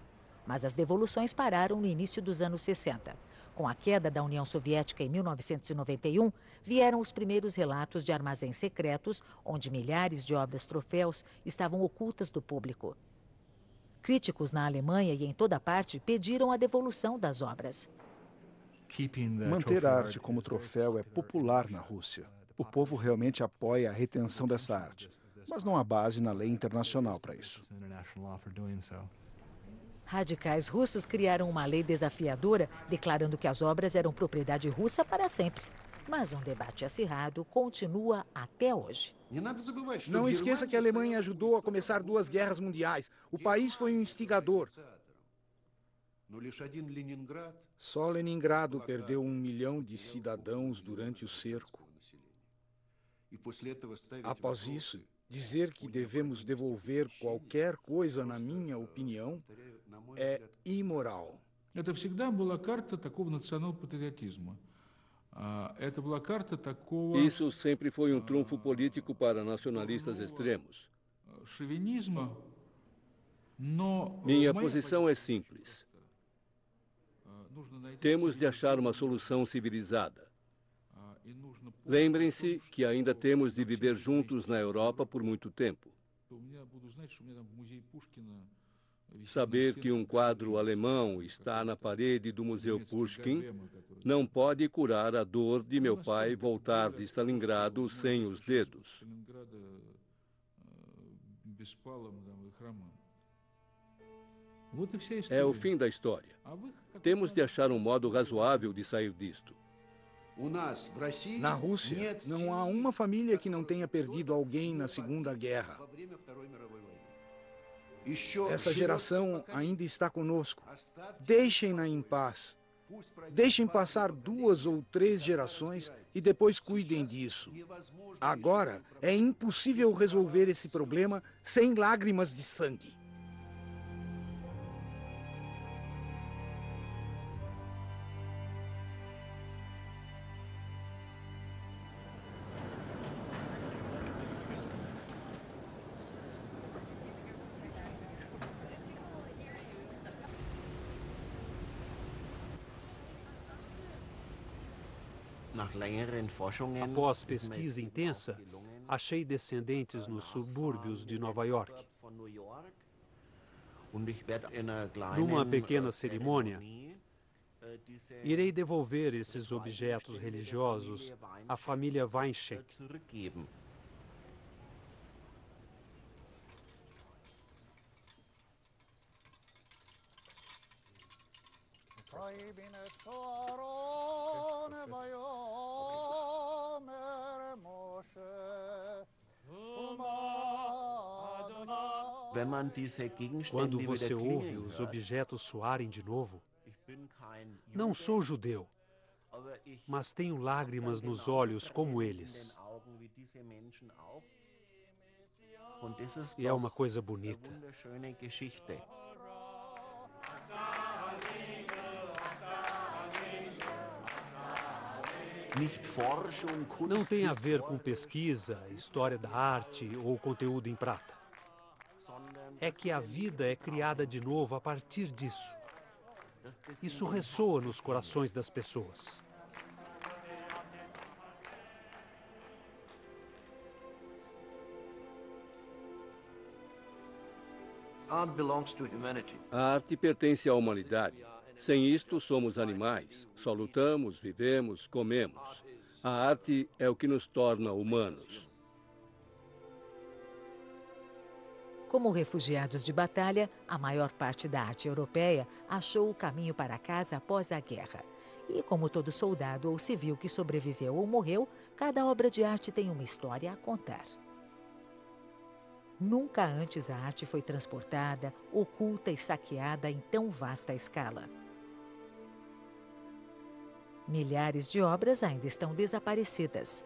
Mas as devoluções pararam no início dos anos 60. Com a queda da União Soviética em 1991, vieram os primeiros relatos de armazéns secretos, onde milhares de obras troféus estavam ocultas do público. Críticos na Alemanha e em toda parte pediram a devolução das obras. Manter a arte como troféu é popular na Rússia. O povo realmente apoia a retenção dessa arte, mas não há base na lei internacional para isso. Radicais russos criaram uma lei desafiadora, declarando que as obras eram propriedade russa para sempre. Mas um debate acirrado continua até hoje. Não esqueça que a Alemanha ajudou a começar duas guerras mundiais. O país foi um instigador. Só Leningrado perdeu um milhão de cidadãos durante o cerco. Após isso, dizer que devemos devolver qualquer coisa, na minha opinião, é imoral. Isso sempre foi um trunfo político para nacionalistas extremos. Minha posição é simples. Temos de achar uma solução civilizada. Lembrem-se que ainda temos de viver juntos na Europa por muito tempo. Saber que um quadro alemão está na parede do Museu Pushkin não pode curar a dor de meu pai voltar de Stalingrado sem os dedos. É o fim da história. Temos de achar um modo razoável de sair disto. Na Rússia, não há uma família que não tenha perdido alguém na Segunda Guerra. Essa geração ainda está conosco. Deixem-na em paz. Deixem passar duas ou três gerações e depois cuidem disso. Agora é impossível resolver esse problema sem lágrimas de sangue. Após pesquisa intensa, achei descendentes nos subúrbios de Nova York. Numa pequena cerimônia, irei devolver esses objetos religiosos à família Weinscheck. Quando você ouve os objetos soarem de novo, não sou judeu, mas tenho lágrimas nos olhos como eles. E é uma coisa bonita. Não tem a ver com pesquisa, história da arte ou conteúdo em prata. É que a vida é criada de novo a partir disso. Isso ressoa nos corações das pessoas. A arte pertence à humanidade. Sem isto, somos animais. Só lutamos, vivemos, comemos. A arte é o que nos torna humanos. Como refugiados de batalha, a maior parte da arte europeia achou o caminho para casa após a guerra. E como todo soldado ou civil que sobreviveu ou morreu, cada obra de arte tem uma história a contar. Nunca antes a arte foi transportada, oculta e saqueada em tão vasta escala. Milhares de obras ainda estão desaparecidas.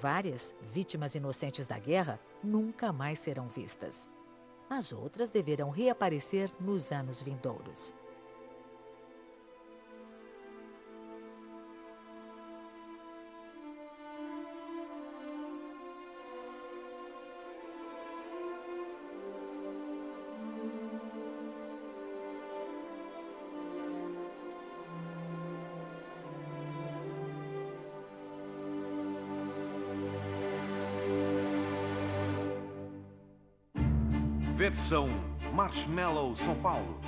Várias, vítimas inocentes da guerra, nunca mais serão vistas. As outras deverão reaparecer nos anos vindouros. Versão Marshmallow São Paulo.